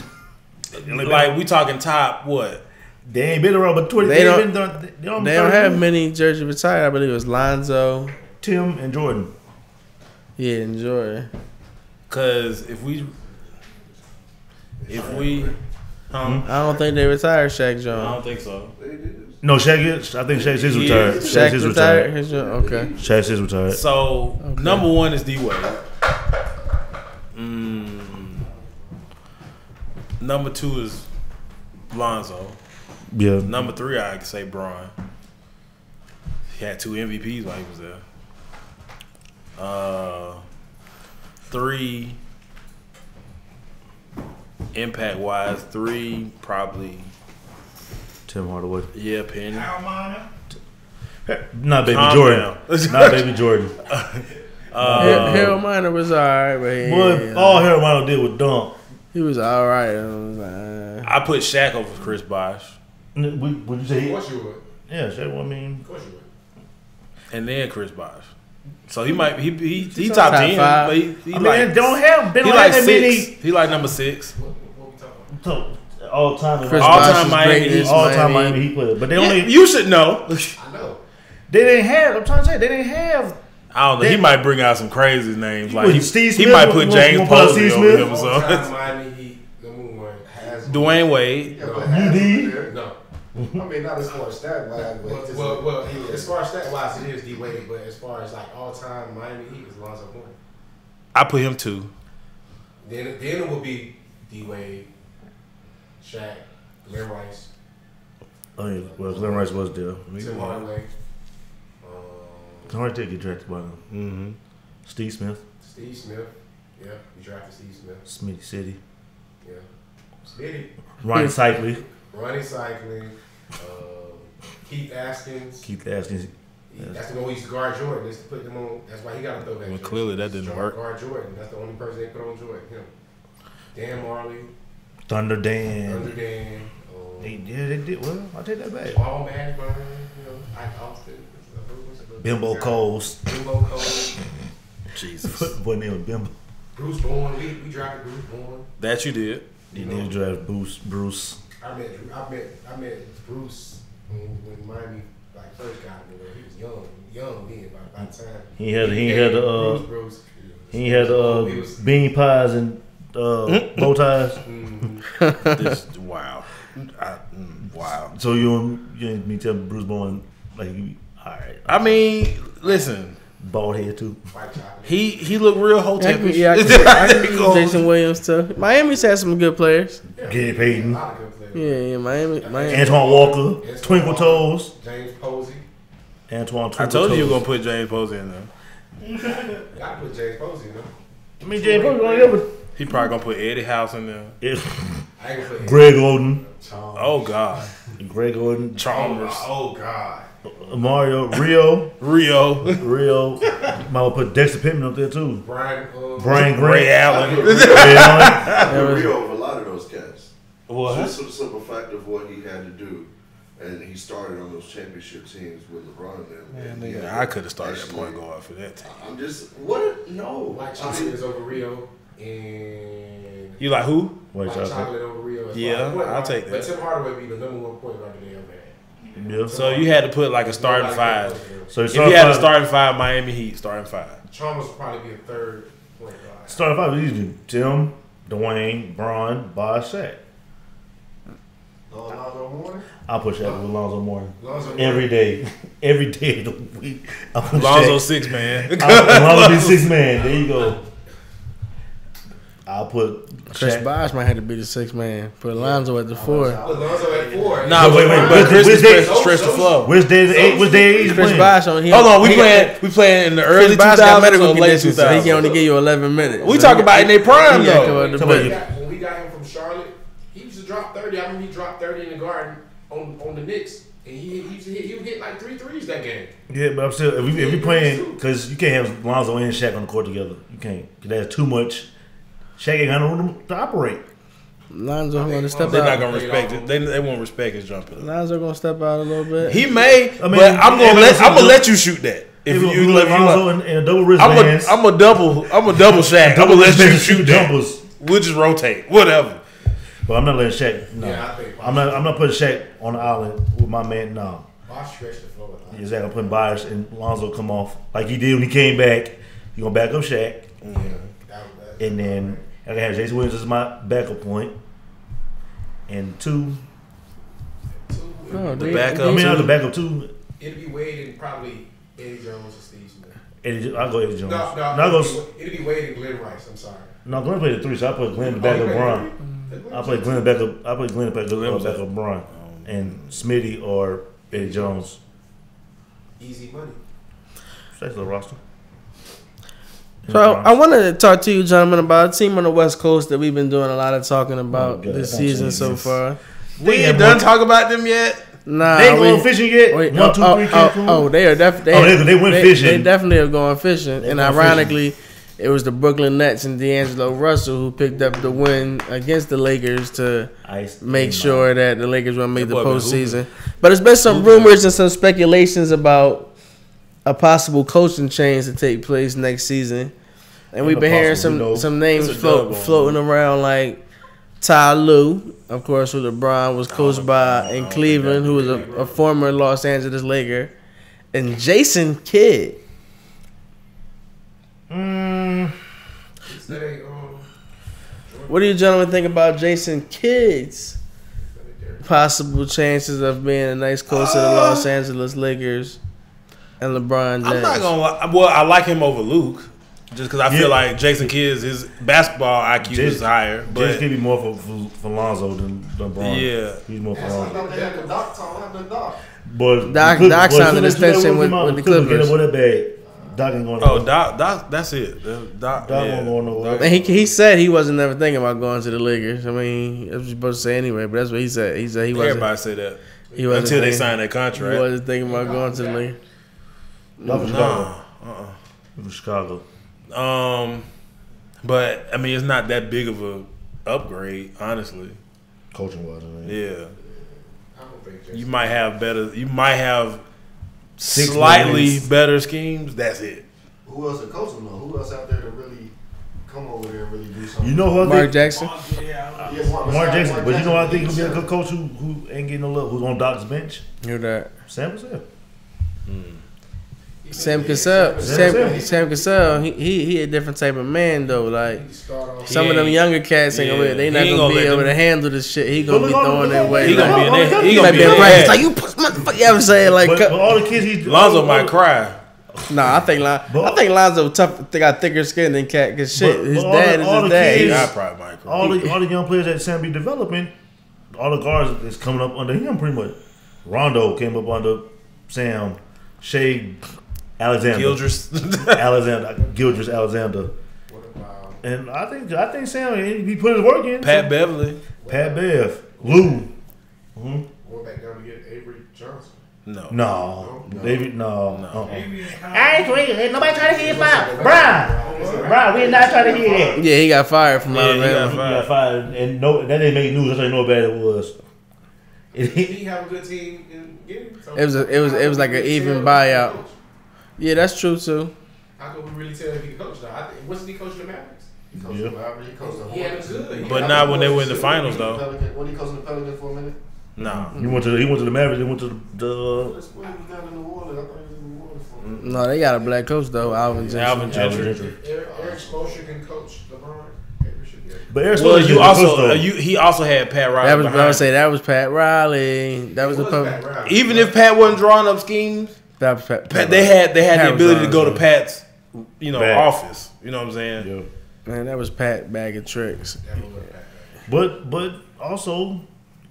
Like we talking top what?
They ain't been around, but twenty.
They
They,
don't-
been, they, they don't,
They don't have many jerseys retired. I believe it was Lonzo.
Tim and Jordan.
Yeah, and Jordan.
Cause if we, if we, huh?
Hmm?
I don't think they retired Shaq
I don't think so.
No, Shaq is. I think Shaq is
He
retired.
is.
Shaq
Shaq
is
retired.
retired.
His Okay.
Shaq is retired.
So
Okay.
number one is D Wade. Mm. Number two is Lonzo.
Yeah.
Number three, I could say Bron. He had two MVPs while he was there. Uh, three, impact wise, three probably.
Tim Hardaway.
Yeah, Penny.
Not baby
Calm
Jordan. Not baby Jordan.
Uh,
Harold Miner was alright, but he,
Boy, all Harold Miner did was dunk.
he was alright. I was like, uh,
I put Shaq over Chris Bosh,
Would would you say?
Of
He,
course you would.
yeah, Shaq. I mean,
Of course you would.
and then Chris Bosh. So he might he he, he top,
top
ten,
five.
but he, he
I mean,
like
they don't have. They
he like
that
six.
many.
He like number six.
What, what we talking about?
All time.
Chris
All
Bosh
time Miami
great in
Heat.
all time
Miami
Miami Heat players, but they
Yeah,
only
you should know.
I know.
they didn't have. I'm trying to say they didn't have.
I don't know. He might bring out some crazy names. Like he,
Steve
he might put James
want-
Posey over
Smith?
him or
All time
something.
Miami Heat, number one, has
Dwyane Wade.
UD?
Oh, no.
I mean, not as far as stat wise, but
Well,
just
well, well, he- as far as stat wise, it is D Wade, but as far as like all time Miami Heat is Lonzo Ball.
I put him two.
Then, then it will be D Wade, Shaq, Glen Rice,
Oh yeah, well, Glen Rice was there.
Tim Hardaway, um,
Glen Rice did get drafted by them.
Mm-hmm.
Steve Smith,
Steve Smith. Yeah, we drafted Steve Smith.
Smitty City,
Yeah, Smitty,
Ryan Seikaly,
Rony Seikaly, uh, Keith Askins.
Keith Askins.
He- That's the one we used to guard Jordan. Just to put them on. That's why he got a throwback.
Well, clearly that didn't work.
Guard Jordan. That's the only person they put on Jordan. Him. Dan Majerle,
Thunder
Under
Dan.
Dan,
They
um,
did. They did. Well, I'll take that back.
Paul Mashburn, you know, Ike Austin,
Bimbo Coles.
Bimbo Cole,
Jesus.
Boy named Bimbo.
Bruce Bowen. We, we drafted Bruce Bowen.
that you did.
He did draft Bruce. Bruce.
I met I met I met Bruce when, when Miami like first got him. He was young, young then. By, by the time
He had. He had the. Uh,
Bruce, Bruce.
he had uh,
He was-
bean pies and uh, bow ties.
Mhm.
This wow. I, mm, wow.
So you you ain't me tell Bruce Bowen like you, all right,
I mean, listen.
bald head too.
He he looked real
I can,
hotepish.
yeah, I can, I can Jason Williams too. Miami's had some good players.
Gary
A
Payton,
lot of good players.
Yeah, yeah, Miami. Miami.
Antoine Walker,
Antoine
Twinkle
Walker,
Toes,
James Posey.
Antoine. Twinkle
I told you you
Toes.
were gonna put James Posey in there.
Gotta put James Posey in there.
I mean, James Posey only ever.
He probably gonna put Eddie House in there.
Yeah.
I ain't gonna put
Greg Oden,
Oh God.
Greg Oden,
Chalmers.
Oh God.
Mario, Rio,
Rio.
Rio. Might put Dexter Pittman up there too.
Brian. Uh,
Brian
Gray,
Grant.
Allen.
Ray Allen.
I
was-
agree over a lot of those cats.
What?
Just for the simple fact of what he had to do. And he started on those championship teams with LeBron and them.
Man,
And he
nigga, I could have started at
actually-
point guard for that team.
I'm just, what? No.
White
I
chocolate
mean,
is over Rio and
You like who?
White
White
chocolate.
chocolate over Rio. as
Yeah,
far
I'll
guard.
take that.
But Tim Hardaway be the number one point guard that they ever had.
Yeah.
So you had to put like a starting
Nobody
five.
close to him.
So
If you had a starting five, Miami Heat starting five.
Chalmers would probably be a third point guard.
starting five is easy. Tim, Dwyane, Bron, Bosh, Shaq.
No, Lonzo Mourning?
I'll put Shaq with Lonzo Mourning.
Lonzo
Every day. Every day of the week. I'll put
Lonzo
Shaq.
six man.
I'll, Lonzo be six man. There you go. I'll put
Chris
Shaq.
Bosh might have to be the six man. Put Alonzo at the four.
Alonzo at four.
Nah,
Wait,
but,
wait,
but
wait,
Chris
wait,
is stretch, stretch the flow.
Which day? is eight? Which day? Is
Chris? Bosh on. He
Hold on, we
he-
playing we playing in the early
Chris Bosh got
2000s or late
conditions, so he can only give you eleven minutes.
We
So
talk about in their prime
he gotta come
though.
out the
Somebody
When we
bench.
got- when we got him from Charlotte, he used to drop thirty. I remember he dropped thirty in the garden on on the Knicks, and he he used to he would hit like three threes that game.
Yeah, but I'm still if we if we playing because you can't have Lonzo and Shaq on the court together. You can't. 'Cause That's too much. Shaq ain't got no room to operate.
Lonzo
I think
gonna step
Lonzo-
They're
out.
not gonna respect it. They, they won't respect his jumper.
Lonzo gonna step out a little bit.
He may,
I mean,
but I'm
yeah,
gonna let I'm gonna let you shoot that. If
If
you,
you,
you let me
Lonzo in, and a double wrist
I'm a
bands,
I'm a double I'm a double Shaq. I'm gonna let you
wrist
shoot that.
jumpers.
We'll just rotate, whatever.
But I'm not letting Shaq. No,
Yeah, I think
I'm not. I'm not putting Shaq on the island with my man. No,
Bosh stretched the floor. a lot.
exactly. I'm putting Byers and Lonzo come off like he did when he came back. He gonna back up Shaq,
Yeah, that, that,
and then I can have Jason Williams as my backup point. point, and two.
Oh,
The
dude.
backup.
I mean, I
two.
have the backup two.
it'd be Wade and probably Eddie Jones and Steve Smith.
Eddie, I'll go Eddie Jones.
No, no,
no, I go.
it'd, be, it'd be Wade and Glen Rice. I'm sorry.
No, Glen played the three, so I put Glen
the
back oh,
he
up
played
Bron.
Three?
I play Glen back up. I play Glen back
Glen
up,
was
back
a-
up Bron, and Smitty or Eddie Jones.
Easy money.
That's the roster.
So I wanted to talk to you, gentlemen, about a team on the West Coast that we've been doing a lot of talking oh, about
Oh,
this
Oh,
season so far.
We
have
ain't done talk about them yet.
Nah,
They ain't
we-
going fishing yet.
wait,
One, two,
oh,
three,
oh,
Cancun.
oh, they are definitely.
Oh, they- they went fishing.
They definitely are going fishing,
They
and
going
ironically, it was the Brooklyn Nets and D'Angelo Russell who picked up the win against the Lakers to
Ice
make
and,
sure that the Lakers will make
That
the postseason. But there's been some rumors and some speculations about a possible coaching change to take place next season, and we've been hearing some
know.
some names
It's a
float,
dub
floating around like Ty Lue, of course, who LeBron was coached by in Cleveland, who was a, a former Los Angeles Laker, and Jason Kidd.
Mm,
That ain't.
What do you gentlemen think about Jason Kidd's possible chances of being a nice coach of the Los Angeles Lakers and LeBron James?
I'm not gonna lie. Well, I like him over Luke, just because I
Yeah.
feel like Jason Kidd his basketball IQ is
Jason-
higher.
Jason
But
could be more for, for, for Lonzo than LeBron.
Yeah.
he's more for
That's
Lonzo.
not that doc talk. What happened to doc?
But
Doc-
the Clip-
Doc
but
signed an
as soon as
extension
that
with- with the
Clippers
Clippers.
Get up with that bag. Doc ain't going.
oh, Doc, Doc, that's it. Doc,
Doc
yeah.
won't go nowhere.
And he he said he wasn't never thinking about going to the Lakers. I mean, I was supposed to say anyway, but that's what he said. He said he wasn't.
Everybody say that
He wasn't
until they
thinking-
sign that contract.
He wasn't thinking about going to the Lakers.
Doc from Chicago.
Nah.
From Chicago.
Um, but I mean, it's not that big of a upgrade, honestly.
Coaching wise, I mean.
Yeah,
I don't think
you might have better. You might have
Six
slightly
wins.
better schemes. That's it.
Who else to coach him though? Who else out there to really come over there and really do something?
You know who I
Mark
think?
Jackson.
Oh, yeah,
Yeah, Mark,
Mark Jackson. But you know I think he'll be a good coach who, who ain't getting no love. Who's on Doc's bench?
Who that?
Sam Cassell. Hmm.
Sam Cassell.
Sam
Sam, Cassell. He, he he a different type of man though. Like some of them younger cats ain't gonna
yeah,
they not gonna,
gonna
be able
them-
to handle this shit. He gonna be throwing
look,
their
look,
way.
He
look,
gonna be in there.
look,
He gonna
might
be
be
in
in practice.
there.
Like you, motherfucker, you ever say like?
But, but all the kids he's
Lonzo
all-
might cry.
Nah, I think Lon- I think Lonzo tough. They got thicker skin than cat. Cause shit,
But-
his
but
dad
the-
is his dad.
kids-
I probably might cry.
all the all the young players that Sam be developing, all the guards is coming up under him pretty much. Rondo came up under Sam, Shai, Alexander,
Gilgeous.
Alexander, Gilgeous, Alexander,
about
and I think I think Sam he he put his work in.
Pat Beverley.
Pat Bev, Lou, hmm
going back down to get Avery Johnson?
No.
no, David, no, uh-uh.
I
ain't swinging. Nobody trying to hear five. Brian, Brian, we're not trying to hear that.
Yeah, he got fired from
Yeah, he got
Alabama.
He got fired, and no, that didn't make news. That's how you know how bad it was. It,
Did he have a good team in getting?
It was a- it was- it was like an
how can we
even
really tell
buyout.
if he could coach?
Yeah, that's true too.
How can we really tell if he coached coach? Though? I think, wasn't he coaching the Mavericks?
He coached
Yeah.
the Mavericks, He coached the
He had
Hornets.
him good.
But not when they were in the finals, though.
Pelican, when he coached the Pelicans for a minute.
No.
he went to the, he went to the Mavericks. He went to the, the
That's when he was down in New Orleans. I thought he was in New Orleans for a minute.
No, they got a black coach though, Alvin Gentry.
Alvin
Alvin
Gentry.
Gentry.
Erik, Erik Spoelstra can coach LeBron. Avery should be able to.
But Erik
Well,
Spoelstra
you also
coach,
uh, you he also had Pat Riley.
That was I
behind
would say that was Pat Riley. That was
It
the
was
pub-
Pat Riley.
Even if Pat wasn't drawing up schemes,
that was Pat.
Pat, they had they had
Pat
the ability to go to. Pat's, you know,
Back.
office. You know what I'm saying?
Yeah.
Man, that was Pat bag of tricks.
That was what happened.
But but also,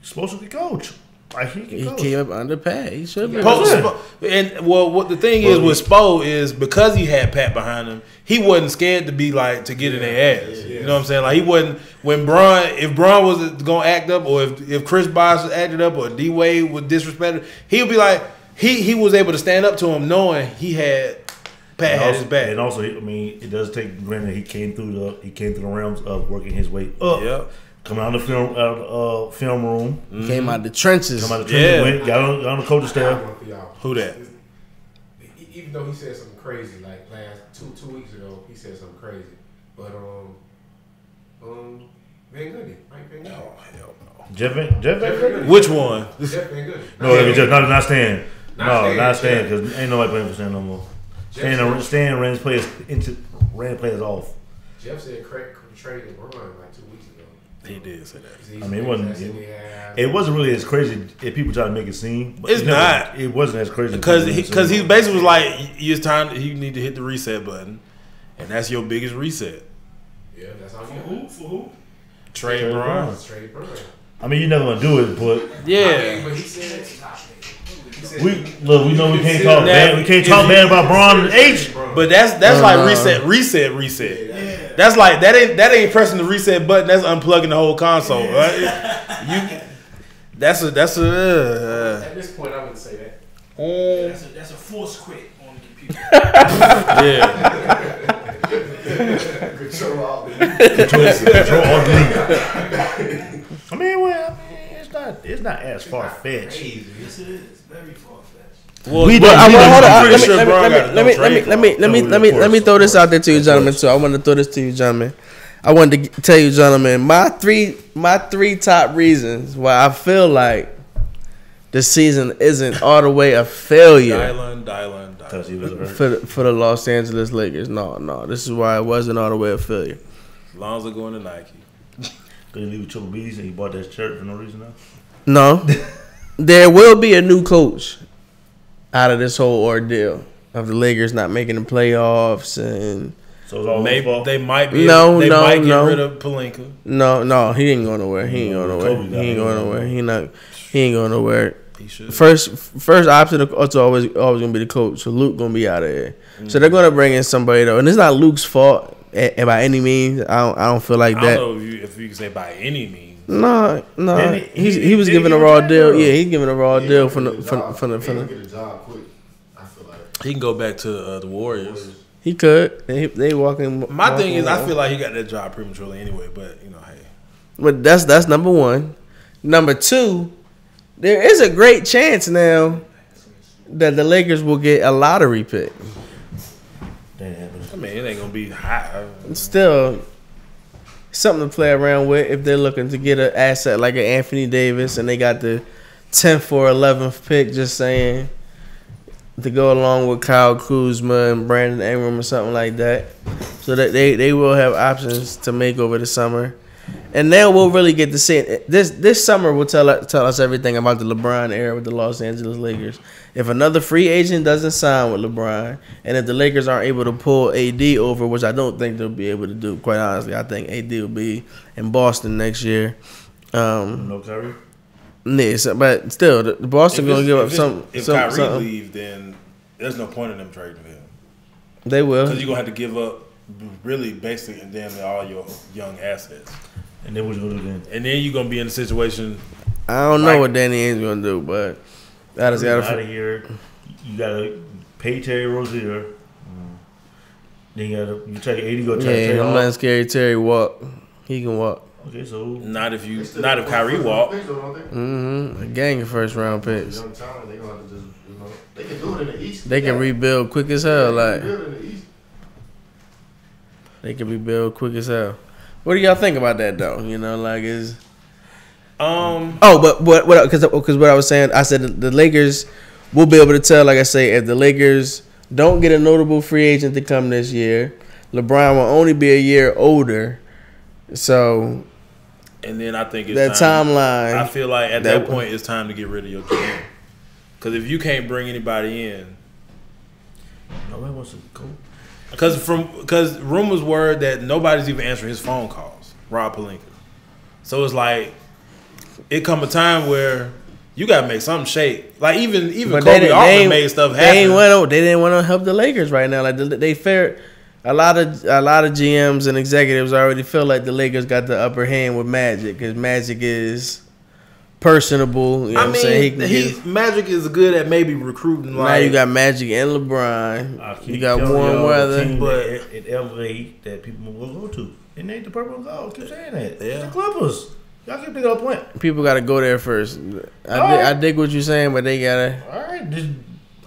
supposed to be coach. Like he can
He
coach.
came up under Pat. He should be.
Pope, Spo- and well, what the thing is with Spo is because he had Pat behind him, he wasn't scared to be like to get in their ass. You know what I'm saying? Like he wasn't when Bron, if Bron was gonna act up, or if if Chris Bosh acted up, or D Wade was disrespected, he would be like he he was able to stand up to him knowing he had Pat
And
had
also,
his back.
and also, I mean, it does take granted he came through the he came through the realms of working his way up.
Yep.
Coming out of the film out of the, uh, film room,
He came out of the trenches.
come out of the
Yeah.
trenches, went, got on, got on the coaching
I got
staff.
one for y'all.
Who that?
Even though he said something crazy, like last two two weeks ago, he said something crazy. But um, um, Van Gundy, Mike Van Gundy,
Jeff, Van- Jeff, Van Gundy?
Which one?
Jeff Van Gundy.
No, it was just not not Stan.
Not
no,
Stan,
not Stan because ain't nobody playing for Stan no more.
Jeff
Stan,
said-
Stan ran his players into ran players off.
Jeff said Craig traded LeBron like two weeks ago.
He did say that.
I mean, it wasn't-
he had-
It wasn't really as crazy if people try to make it seem. but
It's
it never-
not.
It wasn't as crazy as
Because he, cause he basically was like, "It's time. You need to hit the reset button, and that's your biggest reset."
Yeah, that's how.
For
you
who? For who?
Trade
Trade
Bron.
Bron.
Trade Bron.
I mean, you're never gonna do it, but
I
Yeah.
mean, but he said
we look. We know we can't talk
that
bad. We can't talk bad about Bron and H.
But that's that's
Uh,
like reset, reset, reset. That's like that ain't that ain't pressing the reset button. That's unplugging the whole console. Right? You, that's a that's a. Uh,
At this point, I wouldn't say that.
uh,
That's a that's a force quit on the computer.
yeah,
Control all the
Control alt delete. I mean, well, I mean, it's not. It's not as far fetched.
yes, it is. Very far fetched.
well,
We
but
don't-
I'm, hold on,
I'm
I'm pretty
pretty
sure
let me, let me, let me, let me, let me, let me, let me,
of
let me
course.
throw this out there to you, gentlemen.
course.
Too. I want to throw this to you, gentlemen. I wanted to tell you, gentlemen, my three, my three top reasons why I feel like the season isn't all the way a failure
Dylan, Dylan, Dylan.
he was hurt.
for the, for the Los Angeles Lakers. No, no, this is why it wasn't all the way a failure.
Lonzo going to Nike.
Could he leave with Triple B's and he bought that shirt for no reason now?
No, there will be a new coach out of this whole ordeal of the Lakers not making the playoffs and.
So it's all his fault.
they might be.
No,
they
no,
might get
no.
rid of Pelinka.
No, no, he ain't going nowhere. He ain't going nowhere. He ain't going nowhere. He not. He ain't going nowhere.
He should.
First, first option is always always gonna be the coach. So Luke gonna be out of there. So they're gonna bring in somebody though, and it's not Luke's fault eh, by any means. I don't. I don't feel like
I
that.
don't know if you, if you can say by any means.
No, no.
Didn't he- he-
he was
didn't
given a raw deal.
job?
Yeah, he given a raw
He
deal
ain't
from the
gonna get a
from
job.
from the
He
from the.
gonna get a job quick. I feel like.
He can go back to uh, the Warriors.
He could. They, they walking.
My thing is, I feel like he got that job prematurely anyway. But you know, hey,
But that's that's number one. Number two, there is a great chance now that the Lakers will get a lottery pick.
That happened.
I mean, it ain't gonna be high.
Still, something to play around with if they're looking to get an asset like an Anthony Davis and they got the 10th or 11th pick. Just saying to go along with Kyle Kuzma and Brandon Ingram or something like that, so that they they will have options to make over the summer. And then we'll really get to see it. This this summer will tell us, tell us everything about the LeBron era with the Los Angeles Lakers. If another free agent doesn't sign with LeBron, and if the Lakers aren't able to pull AD over, which I don't think they'll be able to do, quite honestly, I think AD will be in Boston next year. Um,
No Kyrie.
yeah, so- but still, the, Boston gonna give up some.
If
some,
Kyrie
something.
leave, then there's no point in them trading him
They will.
because you're gonna have to give up really basically and damn all your young assets,
And then what you gonna do then?
and then you're gonna be in a situation.
I don't know
Like-
what Danny Ainge gonna do, but I just gotta.
out of here. You gotta pay Terry Rozier. Then you gotta you try to eighty go try to
Yeah,
trade
I'm
off.
letting Scary Terry walk. He can walk.
Okay, so
Not if you, not if Kyrie walk.
round picks, though, don't they?
Mm-hmm. A gang of first round picks.
Young talent, they gonna have to just, you know, they can do it in the East.
They can rebuild quick as hell. Like
can build in the East.
they can rebuild quick as hell. What do y'all think about that though? You know, like is
Um,
oh, but what what because because what I was saying, I said the, the Lakers will be able to tell. Like I say, if the Lakers don't get a notable free agent to come this year, LeBron will only be a year older. So
and then I think it's
that
time.
timeline.
I feel like at
that
that, point it's time to get rid of your GM. Because if you can't bring anybody in,
nobody wants to go.
Because from because rumors were that nobody's even answering his phone calls. Rob Pelinka. So it's like it come a time where you gotta make something shake. Like even even
But Koby
Altman made stuff happen.
They ain't want to. They didn't want to help the Lakers right now. Like the, they fair. A lot of a lot of GMs and executives already feel like the Lakers got the upper hand with Magic because Magic is personable. You know
I
what I'm
mean,
saying?
he,
He can get-
Magic is good at maybe recruiting.
now
Like
you got Magic and LeBron.
I
You got warm weather.
the team
but-
that it, it elevate that people will go to. It ain't the purple and gold. Keep saying that.
Yeah.
It's the Clippers. Y'all keep thinking of point.
People got to go there first. I, dig,
Alright.
I dig what you're saying, but they gotta.
All right, just,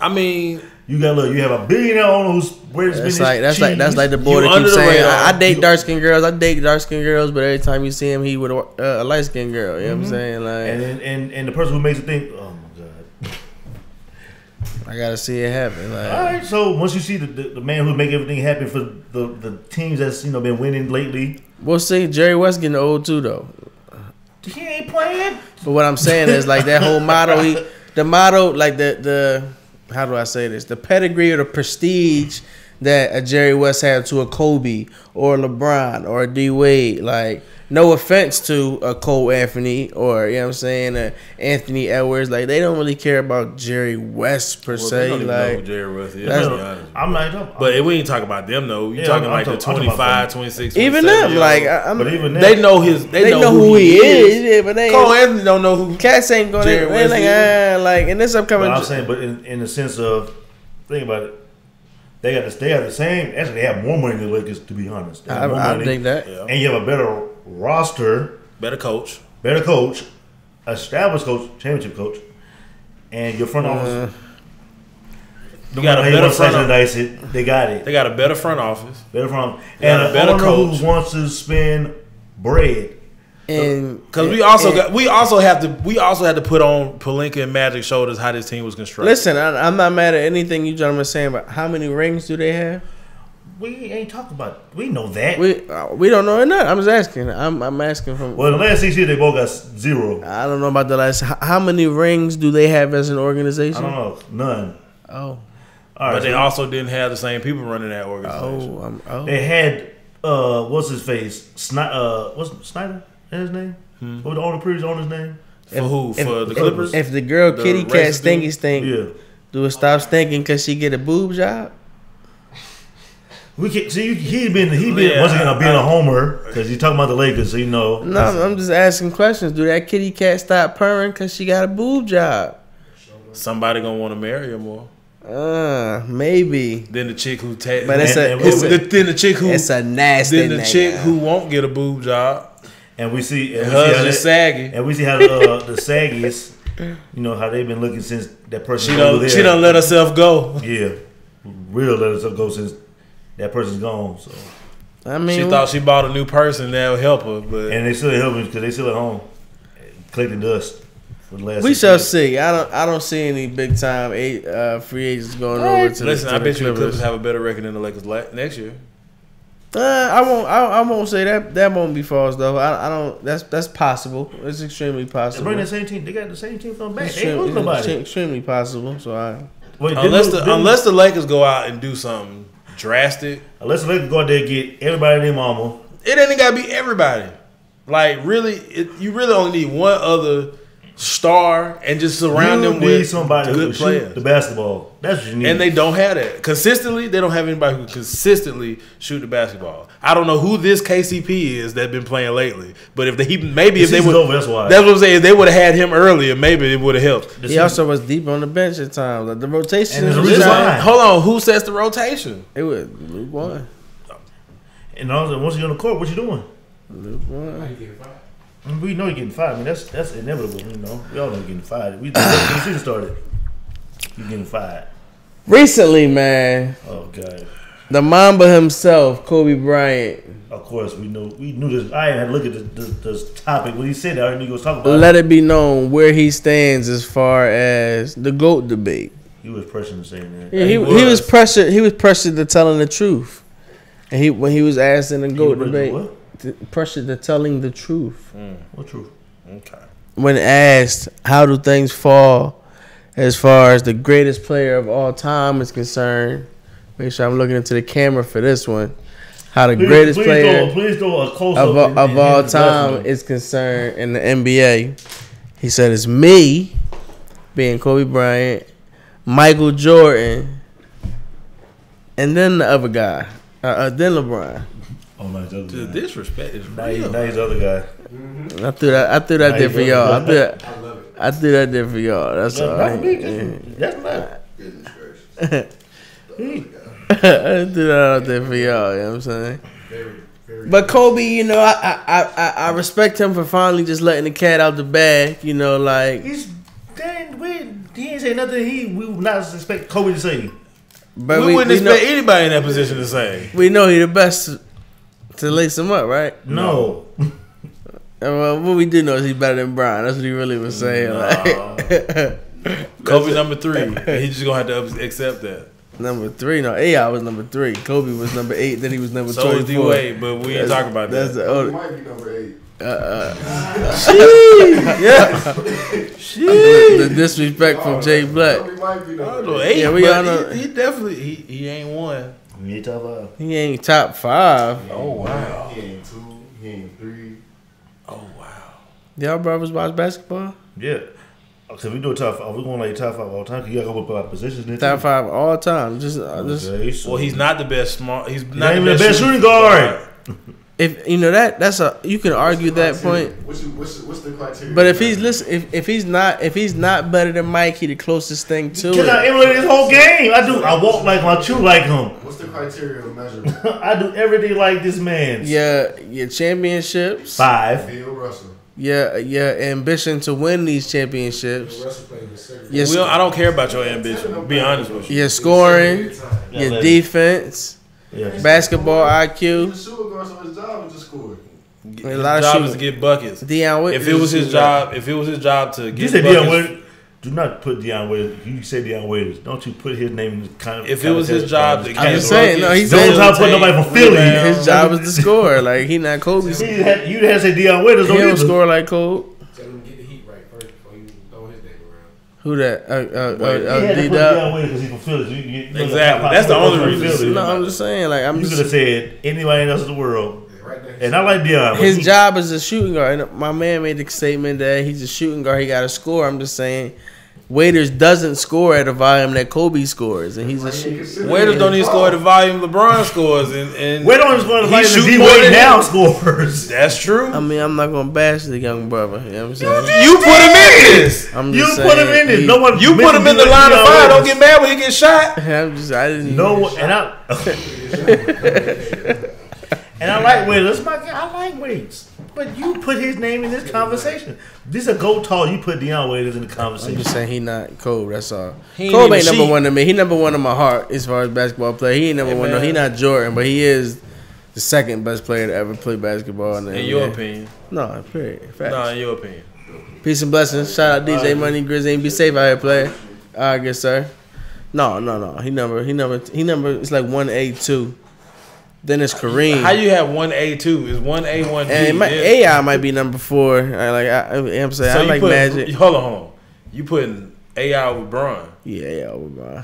I mean,
you got look. You have a billionaire owner who's where to spend
That's like that's like that's like the boy
You
that keeps saying. I, I date dark skinned girls. I date dark skinned girls, but every time you see him, he with a, uh, a light skinned girl. You know what I'm saying? Like
and, and and and the person who makes it think, oh my god.
I gotta see it happen. Like
All right, so once you see the, the, the man who make everything happen for the, the teams that's you know been winning lately,
we'll see. Jerry West getting old too, though.
he ain't playing.
But what I'm saying is like that whole motto. He the motto like the the how do I say this? The pedigree or the prestige that a Jerry West had to a Kobe or a LeBron or a D Wade. Like no offense to a Cole Anthony or you know what I'm saying, a Anthony Edwards. Like they don't really care about Jerry West per
well, they
se.
don't even know
Like
Jerry West is.
That's-
honest.
I'm not talking.
But we ain't talking about them though. You
Yeah,
talking
I'm-
like
I'm
the
talking- I'm talking
25, 26,
even them, like. I, I'm,
but even
they
that,
know his. They,
they
know, who he is.
Yeah, but they
Cole Anthony don't know who.
cats ain't going.
Jerry West
like
is.
ah, like in this upcoming.
But I'm saying, but in, in the sense of think about it, they got the, they have the same. Actually, they have more money than the Lakers. To be honest,
I,
have more
I think that.
And you have a better roster,
Better coach.
better coach, established coach, championship coach, and your front office.
Uh,
You got a better
wanna
front.
and
Office.
dice it. They got it.
They got a better front office.
Better front,
They got
and
a
a
better coach.
who wants to spend bread.
and
Because we also
and-
got we also have to we also had to put on Pelinka and Magic shoulders how this team was constructed.
Listen, I, I'm not mad at anything you gentlemen are saying, but how many rings do they have?
We ain't talking about. We know that.
We uh, we don't know enough. I'm just asking. I'm I'm asking from.
well, the last six years they both got zero.
I don't know about the last. How, how many rings do they have as an organization?
I don't know, none.
Oh,
All
but they
so
also didn't have the same people running that organization.
oh, oh.
They had uh, what's his face? Sni- uh, what's Snyder? His name?
Hmm.
What was the owner, previous owner's name?
For who?
If-
For the
if-
Clippers?
If, the girl
The
kitty cat
racist
stinky
dude?
stink,
Yeah.
do it stop stinking because she get a boob job?
We can see he been he been
Yeah,
once again being
I-
a homer because you talking about the Lakers, so you know.
No, I'm just asking questions. Do that kitty cat stop purring because she got a boob job?
Somebody gonna want to marry her more
Uh, maybe.
Then the chick who ta-
But it's
And-
a
and
it's a,
the, then the chick who
it's a nasty
then the
nigga.
chick who won't get a boob job.
and we see and
And
we see
hers
how
just
that-
saggy.
and we see how uh, the saggies, you know how they've been looking since that person.
She
over
don't
there.
she don't let herself go.
Yeah, real let herself go since that person's gone. So
I mean,
She thought she bought a new person that would help her, but
and they still helping because they still at home collecting dust for the last.
we shall
years.
see. I don't. I don't see any big time eight uh, free agents going
All
over to
listen,
the,
I
to
bet you the
Clippers.
Clippers have a better record than the Lakers la- next year.
Uh, I won't. I, I won't say that. That won't be false though. I, I don't. That's that's possible. It's extremely possible.
They
possible.
bring that same team. They got the same team from back. They
Extremely,
lose nobody.
extremely possible. So I.
Wait,
Unless
lose-
the
didn't-
unless the Lakers go out and do something drastic,
unless the Lakers go out there and get everybody their mama.
it ain't gotta be everybody. Like really, it, you really only need one other star and just surround
you
them
need
with
somebody who
good
can shoot
players.
the basketball. That's what you need.
And they don't have that consistently. They don't have anybody who consistently shoot the basketball. I don't know who this KCP is that's been playing lately, but if they he, maybe if they would,
over, that's why.
That's what I'm saying. If they would have had him earlier, maybe it would have helped.
The
He
season-
also was deep on the bench at times. Like the rotation.
And there's a
was
reason
just-
why.
Hold on, who sets the rotation?
It was Luke one.
and also, once you're on the court, what you doing?
Luke one.
We know you're getting fired. I mean, that's that's inevitable. You know, we all know you're getting fired. We the season started, you're getting fired.
Recently, man,
Oh god.
the Mamba himself, Kobe Bryant,
Of course, we knew we knew this. I had to look at this, this, this topic when he said that. I knew he was talking about.
let it be known where he stands as far as the goat debate.
He was pressuring saying that.
Yeah, he,
He
he was
was.
pressured. He was pressured to telling the truth, and he when he was asked in the goat
was
debate,
What?
T- pressured to telling the truth.
What truth?
Okay.
When asked how do things fall, as far as the greatest player of all time is concerned, Make sure I'm looking into the camera for this one. How the
Please,
greatest
please
player
Throw, please throw a close
of,
up
of all time is concerned in the NBA. He said it's me, being Kobe Bryant, Michael Jordan, and then the other guy, uh, uh, then LeBron.
Oh, nice other
The
guy.
disrespect is
Nice,
real.
nice other guy.
I threw that. I threw that
Nice
there for y'all. I
guy.
threw that.
I love it.
I threw that there for y'all. That's all.
That's,
right.
that's, that's not.
Goodness gracious.
I threw that out there for y'all. You know what I'm saying?
Very, very.
But Kobe, you know, I, I I I I respect him for finally just letting the cat out the bag. You know, like
He's dang. We, he ain't say nothing. He we would not expect Kobe to say.
but
we,
we,
wouldn't
we know,
expect anybody in that position to say.
we know he the best to, to lace him up, right?
No.
And, Well, what we do know is he's better than Brian. That's what he really was saying. Like,
Kobe number three. He just gonna have to accept that.
number three, no, AI was number three. Kobe was number eight. Then he was number
So is D. Wade, but we ain't talking about
That's
that.
the
He
old,
might be number eight.
Uh, uh, yeah. the disrespect from Jay Black.
Kobe might be number
know,
eight.
eight,
Yeah, we
but
all know-
He, he definitely he, he ain't one.
We ain't talking about.
He ain't top five.
Oh wow.
He ain't two. He ain't three.
Oh wow.
Y'all brothers watch basketball?
Yeah. So we do a top five. We going like top five all time. 'cause You gotta go up by positions. then,
Top
too.
five all time. Just, uh, just
Okay, so-
Well, he's not the best smart. He's
Not
not,
even the best shooting guard.
if you know that that's a you can argue that point.
What's, what's, what's the criteria?
But if he's listen, if, if he's not if he's not better than Mike, he the closest thing to
Cause I emulate this whole game. I do. I walk like my chew like him.
What's the criteria of measurement?
I do everything like this man.
Yeah, your championships.
Five.
Bill Russell.
Yeah, your ambition to win these championships.
Bill Russell played with Cedric.
Yes.
We I don't care about your ambition. Be honest with you.
Your scoring,
Yeah,
your defense,
Yeah.
basketball
He's
IQ.
A shooter guard, so his job is to score.
His
of
job
shooting.
is to get buckets.
Dion Waiters.
If it was his job, if it was his job to
You
get
said Dion
buckets,
Waiters. Do not put Dion Waiters. You said Dion Waiters. Don't you put his name in the kind of.
if it was his job to
I'm just saying, no, he's saying-
Don't try to put nobody from Philly.
rebound.
His job is to score. Like he not Kobe.
You
He
had, you had to say Dion Waiters. Don't
don't score like Kobe.
Tell him get the heat right first before you throw his name around.
Who that? Uh, uh,
Wait,
uh,
He
uh,
had to
D
put
Dub.
Dion Waiters because he's from Philly. You, you, you
Exactly. That's the only reason.
No, I'm just saying. Like I'm
You could have said anybody else in the world.
Yeah, right there.
And I like Dion.
His
he-
job is a shooting guard. And my man made the statement that he's a shooting guard. He got to score. I'm just saying, Waiters doesn't score at a volume that Kobe scores, and he's a shooter.
Waiters don't even score at the volume LeBron scores, and, and
Wait on his going to
He
fight the
shoot
D Wade now scores.
that's true.
I mean, I'm not gonna bash the young brother. You know what I'm saying?
you put him in this.
I'm
You
just
put him in this.
he-
No one.
You put him in the line of fire. Don't get mad when he gets shot.
I'm just. I didn't.
No one. And I. and I like Waiters. That's my guy. I like Waiters. But you put his name in this conversation. This is a go tall. You put Dion Waiters in the conversation.
I'm
conversation.
just saying he not Kobe. That's all.
He ain't
Kobe
even
ain't number
cheat.
one to me. He number one in my heart as far as basketball player. He ain't number
Hey,
one. No, he not Jordan, but he is the second best player to ever play basketball. In, the
In your opinion,
No, period. Facts.
no, in your opinion.
Peace and blessings. Shout out DJ Money Grizzly. and Be safe out here, player. All right, good sir. No, no, no. He number. He number. He number. It's like one A two. Then it's Kareem.
How you have one A two? Is one A one B?
and it might, AI might be number four. I like. I, I, I'm saying.
So
I like
put,
Magic.
Hold on, hold on. You putting AI with Bron.
Yeah, yeah. Oh, bro.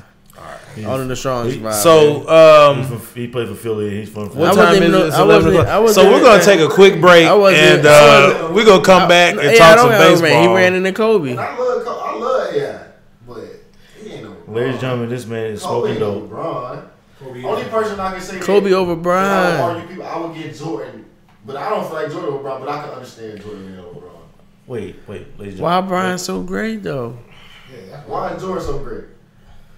Only the strong vibe.
So um,
from, he played for Philly. He's from.
what
I
time is
even
it? It's
I
11
wasn't-
o'clock.
I wasn't
So we're gonna take a quick break
I wasn't-
and
I
uh,
wasn't-
we're gonna come back and
AI
talk some baseball.
man. He ran into Kobe.
And I love, Co- I love AI, but he ain't no.
Ladies and gentlemen, this man is smoking dope.
LeBron.
Kobe
Only
is-
person I can say that-
Kobe over
that I would argue people, I would get Jordan, but I don't feel like Jordan over LeBron. But I can understand Jordan being over LeBron.
Wait, wait, ladies and
Why
gentlemen.
Bryant so great though?
Yeah,
Why is Jordan so great?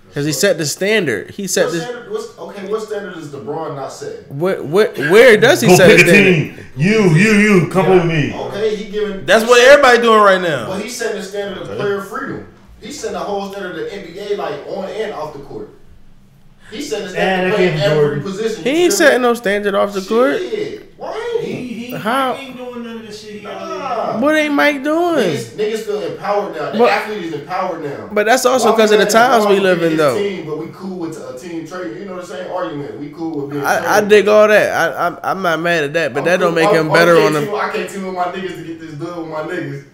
Because he set the standard. He set
What
this.
standard, what's, okay, what standard is LeBron not setting?
Where, where, where does he
Go
set the
pick a
standard?
team. You, you, you. Come with me.
Okay, he giving.
That's what everybody doing right now.
But he's setting the standard of player freedom. He's setting the whole standard of the NBA, like on and off the court. He's setting the standard
it
play every position.
He ain't
feel
setting no standard off the court.
Shit. Why
He,
he?
he,
How?
he ain't doing none of the shit
Nah.
What ain't Mike doing?
Niggas, niggas feel empowered now. The
But-
athlete is empowered now.
But that's also because of the times we live in, though.
Team, but we cool with a team trade. You know the same argument. We cool with being.
I, I dig all that. I, I'm, I'm not mad at that, but
I'm
that don't make
I'm-
him
I'm
better on
can't
the.
team- I can't team with my niggas to get this done with my niggas.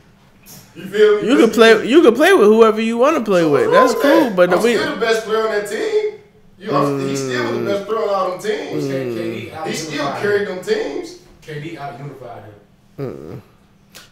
You feel me?
You can play. You can play with whoever you want to play with. That's cool.
wrong
But
with
the
that?
we.
I'm still the best player on that team. You know, he still was the best player on all them teams.
Mm. KD
He still carried them teams.
KD out unified him.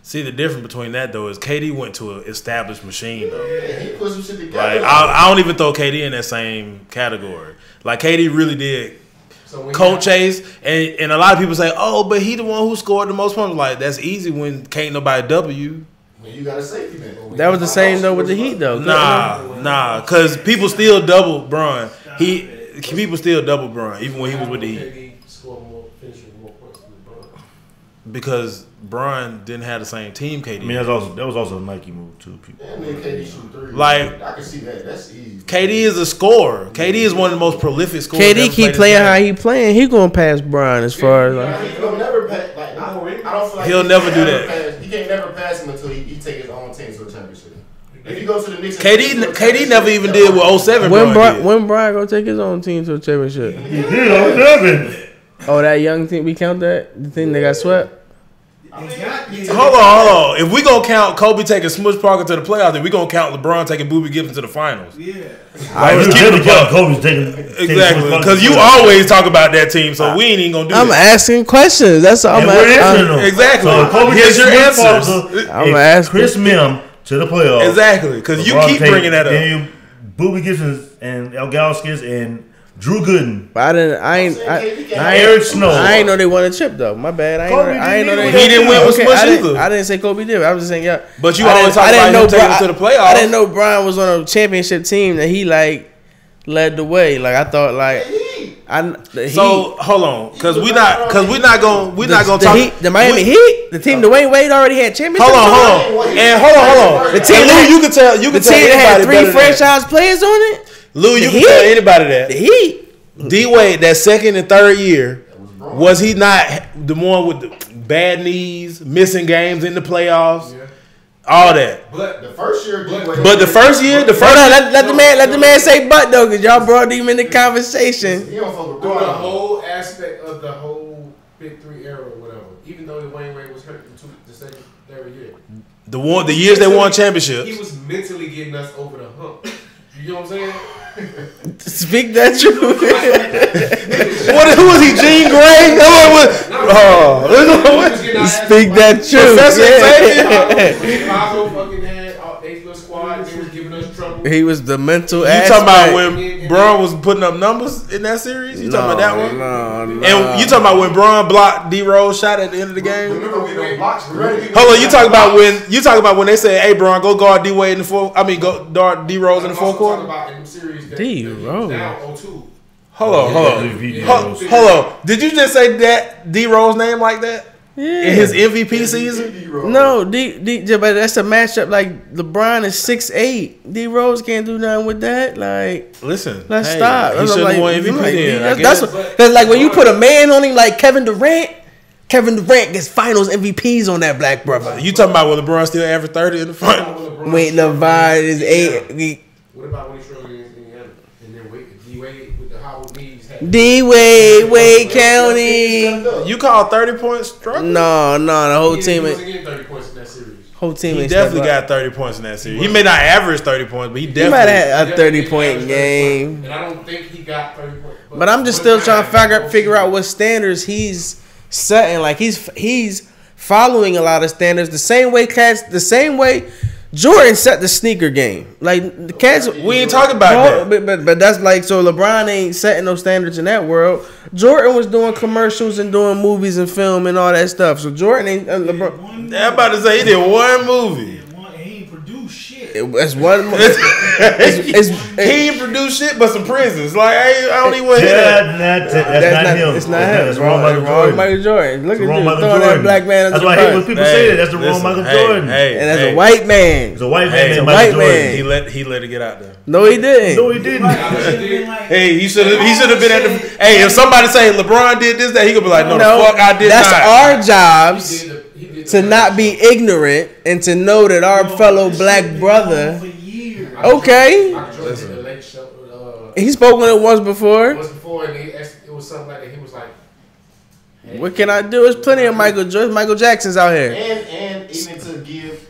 See the difference between that though is KD went to an established machine though.
Yeah, he put some shit together.
Like I, I don't even throw KD in that same category. Like KD really did
So when
coach chase, and and a lot of people say, oh, but he the one who scored the most points. Like that's easy when can't nobody W.
When you got a safety net.
That was the same though with the Heat though.
Nah, nah, because people still double Bron. He people still double Bron even when he was with the Heat
KD scored more, finishing more points than LeBron.
because Bron didn't have the same team KD.
I mean, that's also that was also a Nike move too. People.
And then KD shoot three.
Like-
I can see that. That's easy.
KD is a scorer. KD is one of the most prolific scorers.
KD keep playing how he playing. He gonna pass Brian as far as like.
He'll never pass. Like I, I don't feel like
He'll
he
never do
ever
that.
Pass, he can't never pass him If you go to the Knicks, and
KD
take him to the
KD never even did what 07
When Brian,
did.
when Brian gonna take his own team to a championship?
He did oh seven.
Oh, that young team. We count that the thing they got swept.
Hold on, hold on. If we gonna count Kobe taking Smush Parker to the playoffs, then we gonna count LeBron taking Boobie Gibson to the finals.
Yeah.
I was
keep it
keeping. Kobe's taking taking
Exactly, because you always talk about that team, so we ain't even gonna do
I'm
that.
asking questions. That's all.
And
I'm,
we're answering
I'm,
them.
Exactly.
So Kobe
Here's your
Smush
answers.
Parker
I'm
and
asking.
Chris Mihm to the playoffs.
Exactly, because you keep
take-
bringing that up.
Then you, Boobie Gibson and Ilgauskas and Drew Gooden.
But I didn't. I ain't. I, I ain't,
Eric Snow.
I ain't know they won a chip though. My bad. I ain't.
Kobe
know, I ain't know they.
He didn't win with Smush
I didn't,
either.
I didn't say Kobe did. I was just saying yeah.
But you
I
always
didn't-
talk about
know
taking
Bri-
to the playoffs.
I didn't know Brian was on a championship team that he like led the way. Like I thought. Like I. The
So hold on, because we not, because we not gonna, we
Heat,
not gonna
the,
talk.
Heat, the Miami
we-
Heat, the team oh. Dwyane Wade already had championship.
Hold on, hold on, and hold on, hold on.
The team
And Lou,
that-
you can tell, you
The
can tell
team that had three
better than
franchise players on it.
Lou, you
The
can tell anybody that.
The Heat.
D Wade, that second and third year, was he not the one with the bad knees, missing games in the playoffs, all that?
But
The first year, D Wade-
But the first year, the
Hold
first
on, let, let the man let the man say but though, cause y'all brought him in the conversation.
He don't fuck with
through the whole aspect of the whole Big Three era or whatever, even though Dwyane Wade was hurt in two, the second, third year,
the one, the years they won championships.
he was mentally getting us over the hump. You know what I'm saying?
Speak that truth.
What? Who was he? Gene Gray? Was- Oh,
Speak that truth.
Professor
Yeah. He was the mental
You
aspect.
talking about when Bron was putting up numbers in that series? You talking about that one?
No, no.
And you talking about when Bron blocked D Rose shot at the end of the game?
Remember we don't blocks.
Hold on, you talking about when you talking about when they said, "Hey, Bron, go guard D Wade in the fourth." I mean, go guard D Rose in the fourth quarter.
About in the series
D.
that he was
Rose.
down 0-2.
Hold on, hold on,
MVP
hold,
Rose.
hold on. Did you just say that D Rose name like that
Yeah.
in his MVP season?
no, D, D, but that's a matchup. Like LeBron is six eight. D Rose can't do nothing with that. Like,
Listen,
let's
hey,
stop.
He
That's
should
like,
have won MVP.
like,
then, I
that's,
guess.
that's what, cause like when you put a man on him like Kevin Durant, Kevin Durant gets Finals MVPs on that black brother.
you talking about when LeBron still averaged thirty in the
What
final?
about when LeBron
Wait,
struggled
LeVar is eight.
Indiana? What about when he struggled against Indiana? And then wait, D Wade with the hobbled knees. Had
D Wade, Wade County.
You call thirty points struggle?
No, no, the whole
he,
team,
He wasn't getting 30 points in that series.
whole team.
He definitely got thirty points in that series. He may not average thirty points, but he
He
definitely.
might have had a thirty point game.
And I don't think he got 30 points.
But I'm just still trying to figure figure out what standards he's setting. Like he's he's following a lot of standards the same way cats the same way Jordan set the sneaker game. Like the cats
we ain't talking about that.
But, but but that's like so LeBron ain't setting no standards in that world. Jordan was doing commercials and doing movies and film and all that stuff. So Jordan ain't uh, LeBron.
I'm about to say he did one movie.
One, and he ain't produced shit.
It, it's one. It's, it's,
He ain't produced shit but some prisons. Like I, I don't even want to hear that.
That's, not, that's, not, him.
It's not him.
That's wrong Michael
Wrong
Jordan.
Michael Jordan. Look
It's
at
wrong
you
Michael
throwing that
Jordan.
black man under
That's
the
why I hate when people say that. That's the
listen,
wrong Michael Jordan.
Hey,
And as a white man,
He's a white man
Hey,
named
a white man.
he let he let it get out there.
no, he didn't.
No, he didn't.
Hey, he should have he should have been at the. Hey, if somebody say LeBron did this, that he could be like, no,
No,
the fuck, I did
that's
not.
our jobs to not be ignorant and to know that our fellow black brother. Okay,
Michael Jordan did the late show. Uh,
he spoke on it once
it
before.
was before, and he asked, it was something like that. He was like,
What can I do? There's plenty of Michael Jordan, Michael Jacksons out here.
And and even to give,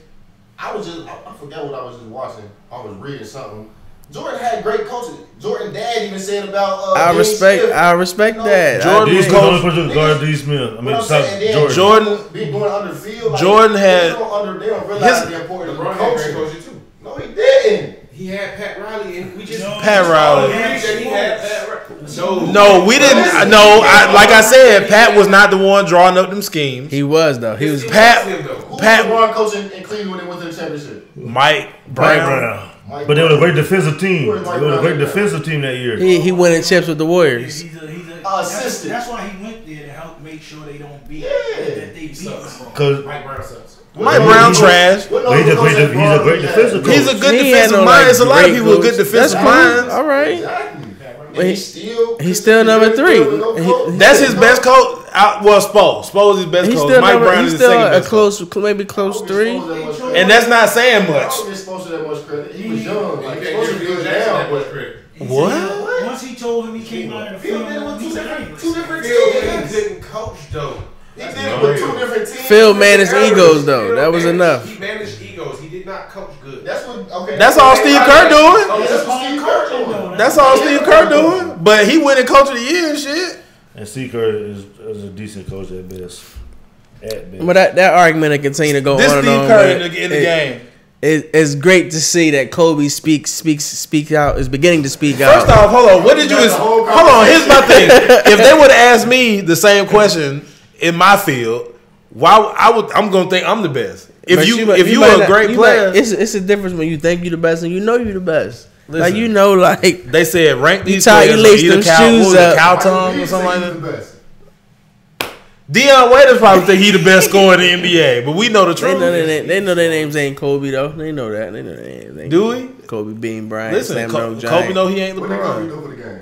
I was just I, I forgot what I was just watching. I was reading something.
Jordan had great coaching. Jordan dad even said about. Uh,
I
Dean
respect.
Smith.
I respect
You know,
that.
Jordan was
do.
He's the
coach-
only person to guard D. Smith. I mean, besides Jordan.
Jordan-
be going under field. Like,
Jordan
they
had-
don't under, they don't realize
his-
the importance
LeBron
of coaching.
coaching too.
No, he didn't.
He had Pat Riley, and we just
No.
Pat Riley.
he had Pat Riley. No,
No, we didn't. No, I, like I said, Pat was not the one drawing up them schemes.
He was though. He was.
It
Pat-
him,
Pat-
was LeBron coaching in Cleveland when they went to the championship?
Mike
Mike
Brown.
Brown.
Mike
But they were a great defensive team. They were a great defensive team that year.
He he winning chips with the
He's,
Warriors.
he's a, he's a,
Uh,
that's,
assistant.
that's why he went there to help make sure they don't beat
Yeah.
that they beat
Because
Mike Brown sucks.
Mike Brown
what-
trash.
what
Well, he's a
other
great- he's a great defensive
had?
He's a good
He ain't
defensive
had no,
mind.
like,
It's a lot of
great
people with good
coach.
defensive
That's
minds.
All right.
Exactly.
He-
he still.
he's still number three. He-
That's his best coach. Out, well, Spo. Spo is his best
He's
coach.
still
Mike
number,
Brown
he's
is his
still
second
a
best coach.
close, maybe close three.
And that's not saying
I
much.
don't get to that much credit. He was young. Like,
You
he's
can't give
good
Jackson
now,
that much
but
credit.
He
What?
Once he told him he came out of the field,
did with
he
two different, two different
Phil
teams.
didn't coach though.
He did with two different teams.
Phil managed egos though. That was enough.
He managed Okay. Oh,
that's
all Steve Kerr doing.
Oh, that's what Steve Kerr doing.
That's all Steve Kerr doing. But he winning coach of the year and shit.
And Steve Kerr is, is a decent coach at best. At best.
But that, that argument will continue to go
This
on
Steve
and on.
Kerr in the, in the
it-
game.
it- it's great to see that Kobe speaks speaks speak out is beginning to speak out.
First off, hold on. What did you?
That's the whole
Hold on. Here's my thing. If they would have asked me the same question in my field, why I would? I'm gonna think I'm the best. If
But
you,
might-
if you,
might
were a
not-
great
you
player,
might- it's it's a difference when you think you're the best and you know you're the best. like you know, like
they said rank these
tie- you
players.
lace
either
them
cow,
shoes up.
cow tongue or something like that.
the best.
Dion Waiters probably think he the best scorer in the NBA, but we know the
they
truth.
know their name, they know their names ain't Kobe though. They know that. They know their names. ain't
Do
Kobe.
we?
Kobe Bean Bryant,
Listen,
Slam
Co-
Dunk
Kobe
Giant.
know he ain't LeBron.
What did Kobe
LeBron.
do for the game?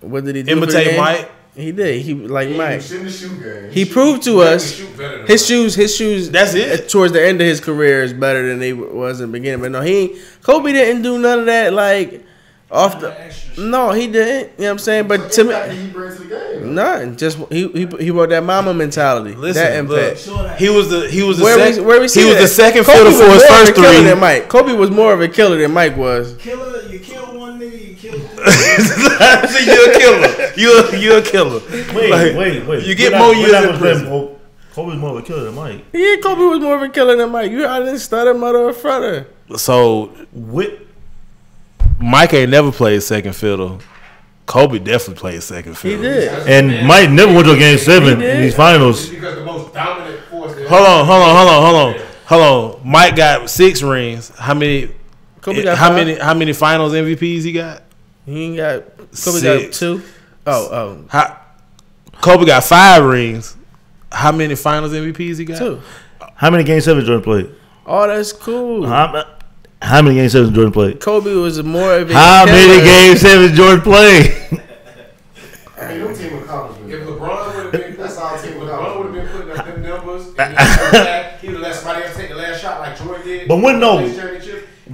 What did he do? for the
Imitate
game?
Mike.
He did. He like Mike.
He shouldn't shoot game.
He proved to us
shoot
his shoes. His shoes.
That's it.
Uh, towards the end of his career is better than they was in the beginning. But no, he Kobe didn't do none of that. Like off the. No, he didn't. You know what I'm saying? But to me,
that he brings to the game.
nothing. Just he he he brought that mama mentality.
Listen,
that impact.
Sure that-
He was the he was the
Where
sec-
we, where we see
he was
that?
the second
Kobe
fiddle for his
more of a
first three.
Than Mike. Kobe was more of a killer than Mike was.
Killer,
you're a killer. You're you're a killer.
Wait,
Like,
wait, wait.
You get
We're
more
not- we're
years
not
in
gonna
prison.
Oh, Kobe. Kobe's more of a killer than Mike.
Yeah, Kobe was more of a killer than Mike. You I didn't stutter mother or front
So
With
Mike ain't never played second fiddle. Kobe definitely played second fiddle.
He did.
and Mike never went to a game seven
He
in these finals.
Because the most dominant force.
Hold on, hold on, hold on, hold on, hold on. Mike got six rings. How many?
Kobe got
how
five.
many? How many Finals MVPs he got?
He ain't got. Kobe got
Six.
two. Oh, oh,
How, Kobe got five rings. How many Finals MVPs he got?
two.
How many game sevens Jordan played?
Oh, that's cool.
How, how many game sevens Jordan played?
Kobe was more of a
How
killer.
many game sevens Jordan played?
I mean, them team accomplishments.
If LeBron would have been,
That's all team
if LeBron would have been putting up them numbers, and then he would have let somebody else take the last shot like Jordan did.
But when no-
Win championship,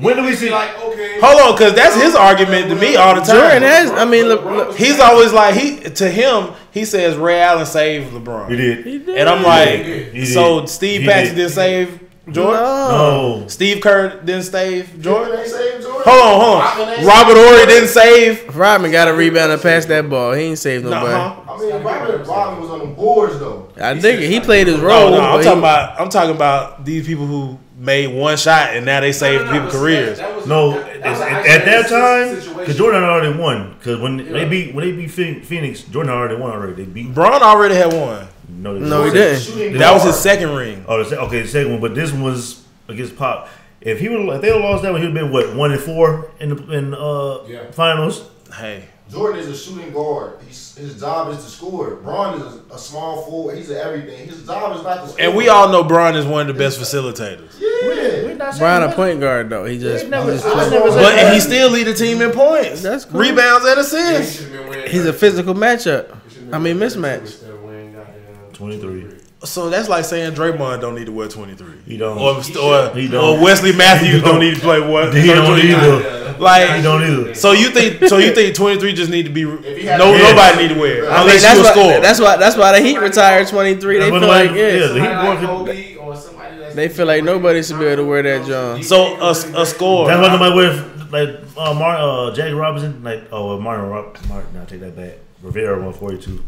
when do we see-
Like okay,
Hold on, because that's his argument to me all the time.
Jordan has. I mean, look, look,
He's always like he to him. He says Ray Allen saved LeBron,
He did.
he did.
and I'm like,
He
so. Steve
He
Paxson
did.
didn't save Jordan.
No.
No.
Steve Kerr didn't save
Jordan
Jordan.
ain't saved Jordan.
Hold on, hold on. Robert
saved Horry
didn't save.
Rodman got a rebound and passed that ball. He ain't saved nobody.
Uh-huh.
I mean, Robin, Robin was on the boards though.
I think he played his
No,
role.
no,
but
I'm
he-
talking about. I'm talking about these people who made one shot and now they saved people's careers.
No, at, at that time, because Jordan already won. Because when they beat when they beat Phoenix, Jordan already won already. They beat.
Bron already had one.
No, they
No, he
didn't.
didn't.
Shooting
That was his second ring.
Oh, the okay, the second one, but this one was against Pop. If he would, if they would have lost that one, he'd have been what one and four in the in uh
Yeah.
finals.
Hey,
Jordan is a shooting guard. He's, his job is to score. Bron is a, a small forward. He's a everything. His job is not to score.
and we all know Bron is one of the best facilitators.
Yeah.
Brian a point guard though. He just, he just
never
But he still lead the team in points.
That's cool.
Rebounds and assists.
should have been winning.
he's a physical matchup.
He should've been
I mean mismatch.
instead of winning goddamn
23.
So that's like saying Draymond don't need to wear 23.
He don't.
Or, or,
He don't.
or Wesley Matthews don't.
don't.
need to play what?
He don't either.
Like
He don't either.
So you think? So you think 23 just need to be?
If he had-
No,
Yeah.
nobody need to wear
I
I mean,
unless
that's
you a
why,
score.
that's why that's why the Heat retired 23. They feel like
like-
yeah.
yeah, the Heat
Like
working.
Kobe or or somebody that's
They feel like nobody should be able to wear that, John.
So a, a score.
That's why nobody wears like uh, Martin, uh, Jackie Robinson, like oh, uh, Martin, Rob, Martin. Now take that back. Rivera one forty two.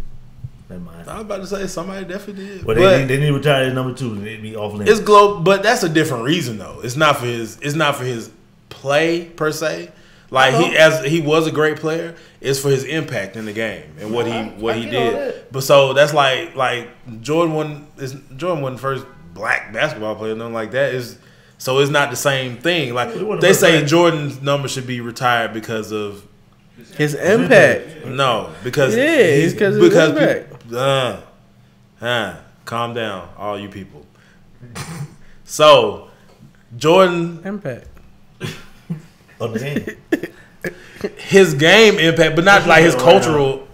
Never mind.
I was about to say somebody definitely did.
But
But,
they, need, they need to retire his number two. It'd be off limits.
it's globe, but that's a different reason though. It's not for his. It's not for his play per se. Like he uh-huh. as he was a great player. It's for his impact in the game and what he uh-huh. what
I
he did. But so that's like like Jordan one is Jordan wasn't first black basketball player, nothing like that. Is so it's not the same thing. Like they say
first
Jordan's number should be retired because of
His impact.
no because
Yeah, it's 'cause of his
because
impact.
people, uh, uh, calm down, all you people. so Jordan,
Impact.
of the game.
his game impact, but not like his cultural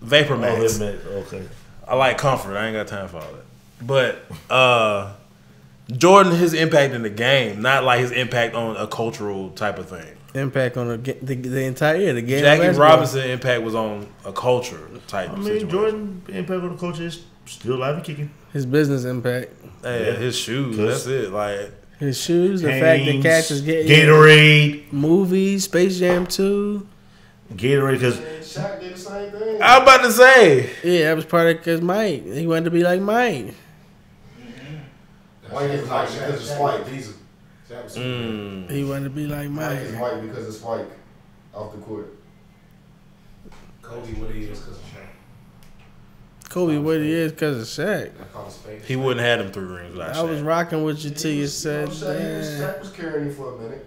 vapor
Oh,
max.
okay.
I like comfort. I ain't got time for all that. But uh Jordan, his impact in the game, not like his impact on a cultural type of thing.
Impact on the, the, the entire year. The game.
Jackie
basketball.
Robinson impact was on a culture type
I mean,
situation.
Jordan impact on the coach is still alive and kicking.
His business impact.
Hey,
Yeah.
his shoes, that's it. Like
His shoes. The fact that
Hanes,
Cash is getting
Gatorade,
movies, Space Jam 2.
Gatorade, because
And did the same thing.
I was about to say.
Yeah, that was part of because Mike. He wanted to be like Mike. Mm-hmm.
White is like because it's white.
Diesel. Shaq was
Mm.
He wanted to be like
Mike is
Mike.
white because it's Mike off the court.
Kobe what he is because of Shaq.
Kobe, what he is because of Shaq.
I call it space.
He wouldn't have them three rings without
I was rocking with you till you said
Shaq, he was. Shaq was carrying him for a minute.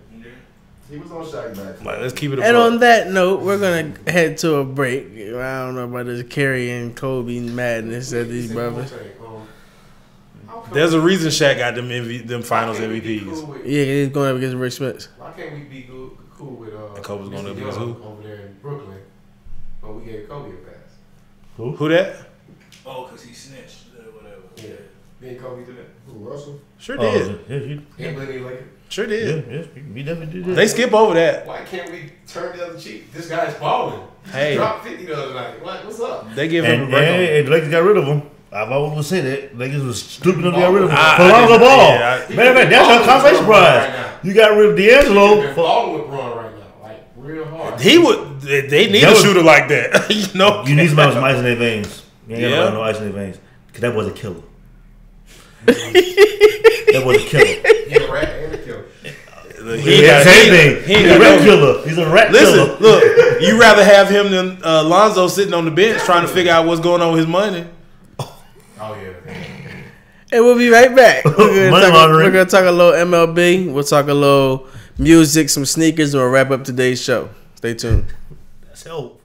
He was on Shaq back.
Like, let's keep it a
And on that note, we're gonna head to a break. I don't know about this Kerry and Kobe madness at these brothers.
There's a reason Shaq got them MV, them finals MVPs.
Yeah, he's going up against Rik Smits.
Why can't we be good, cool with uh,
And Kobe's going
Mr.
up against who?
over there in Brooklyn? But we gave Kobe a pass.
Who Who that?
Oh, because he snitched or whatever.
Yeah. Didn't Kobe do that?
Who, Russell?
Sure did.
yeah, he,
And Lenny Lakers.
Sure did.
yeah, we definitely did that.
They skip over that.
Why can't we turn the other cheek? This guy's balling.
Hey.
He dropped 50 the other night. What? What's up?
They give him a
and,
break. on-
and, and the Lakers got rid of him. I've always said that. Lakers was stupid enough to get rid of him.
I-
for
I
Lonzo Ball.
yeah, I-
Matter of fact, that's
Balling
a consolation prize.
right.
You got rid of
He's
D'Angelo.
been
For,
balling with Braun right now. Like, real hard.
He would. They they need
That
a
was-
shooter like that. you know.
you need somebody with some ice in their veins. You ain't
Yeah.
got no ice in their veins. Because that was a killer. that was a killer.
He a rat and a killer.
He
He
got-
same
he-
thing.
he ain't
a rat killer. He's a rat
Listen,
killer.
look. You rather have him than uh, Lonzo sitting on the bench trying to figure out what's going on with his money.
Oh, yeah.
And we'll be right back. We're gonna, talk, we're gonna talk a little MLB. We'll talk a little music, some sneakers, and we'll wrap up today's show. Stay tuned.
That's help.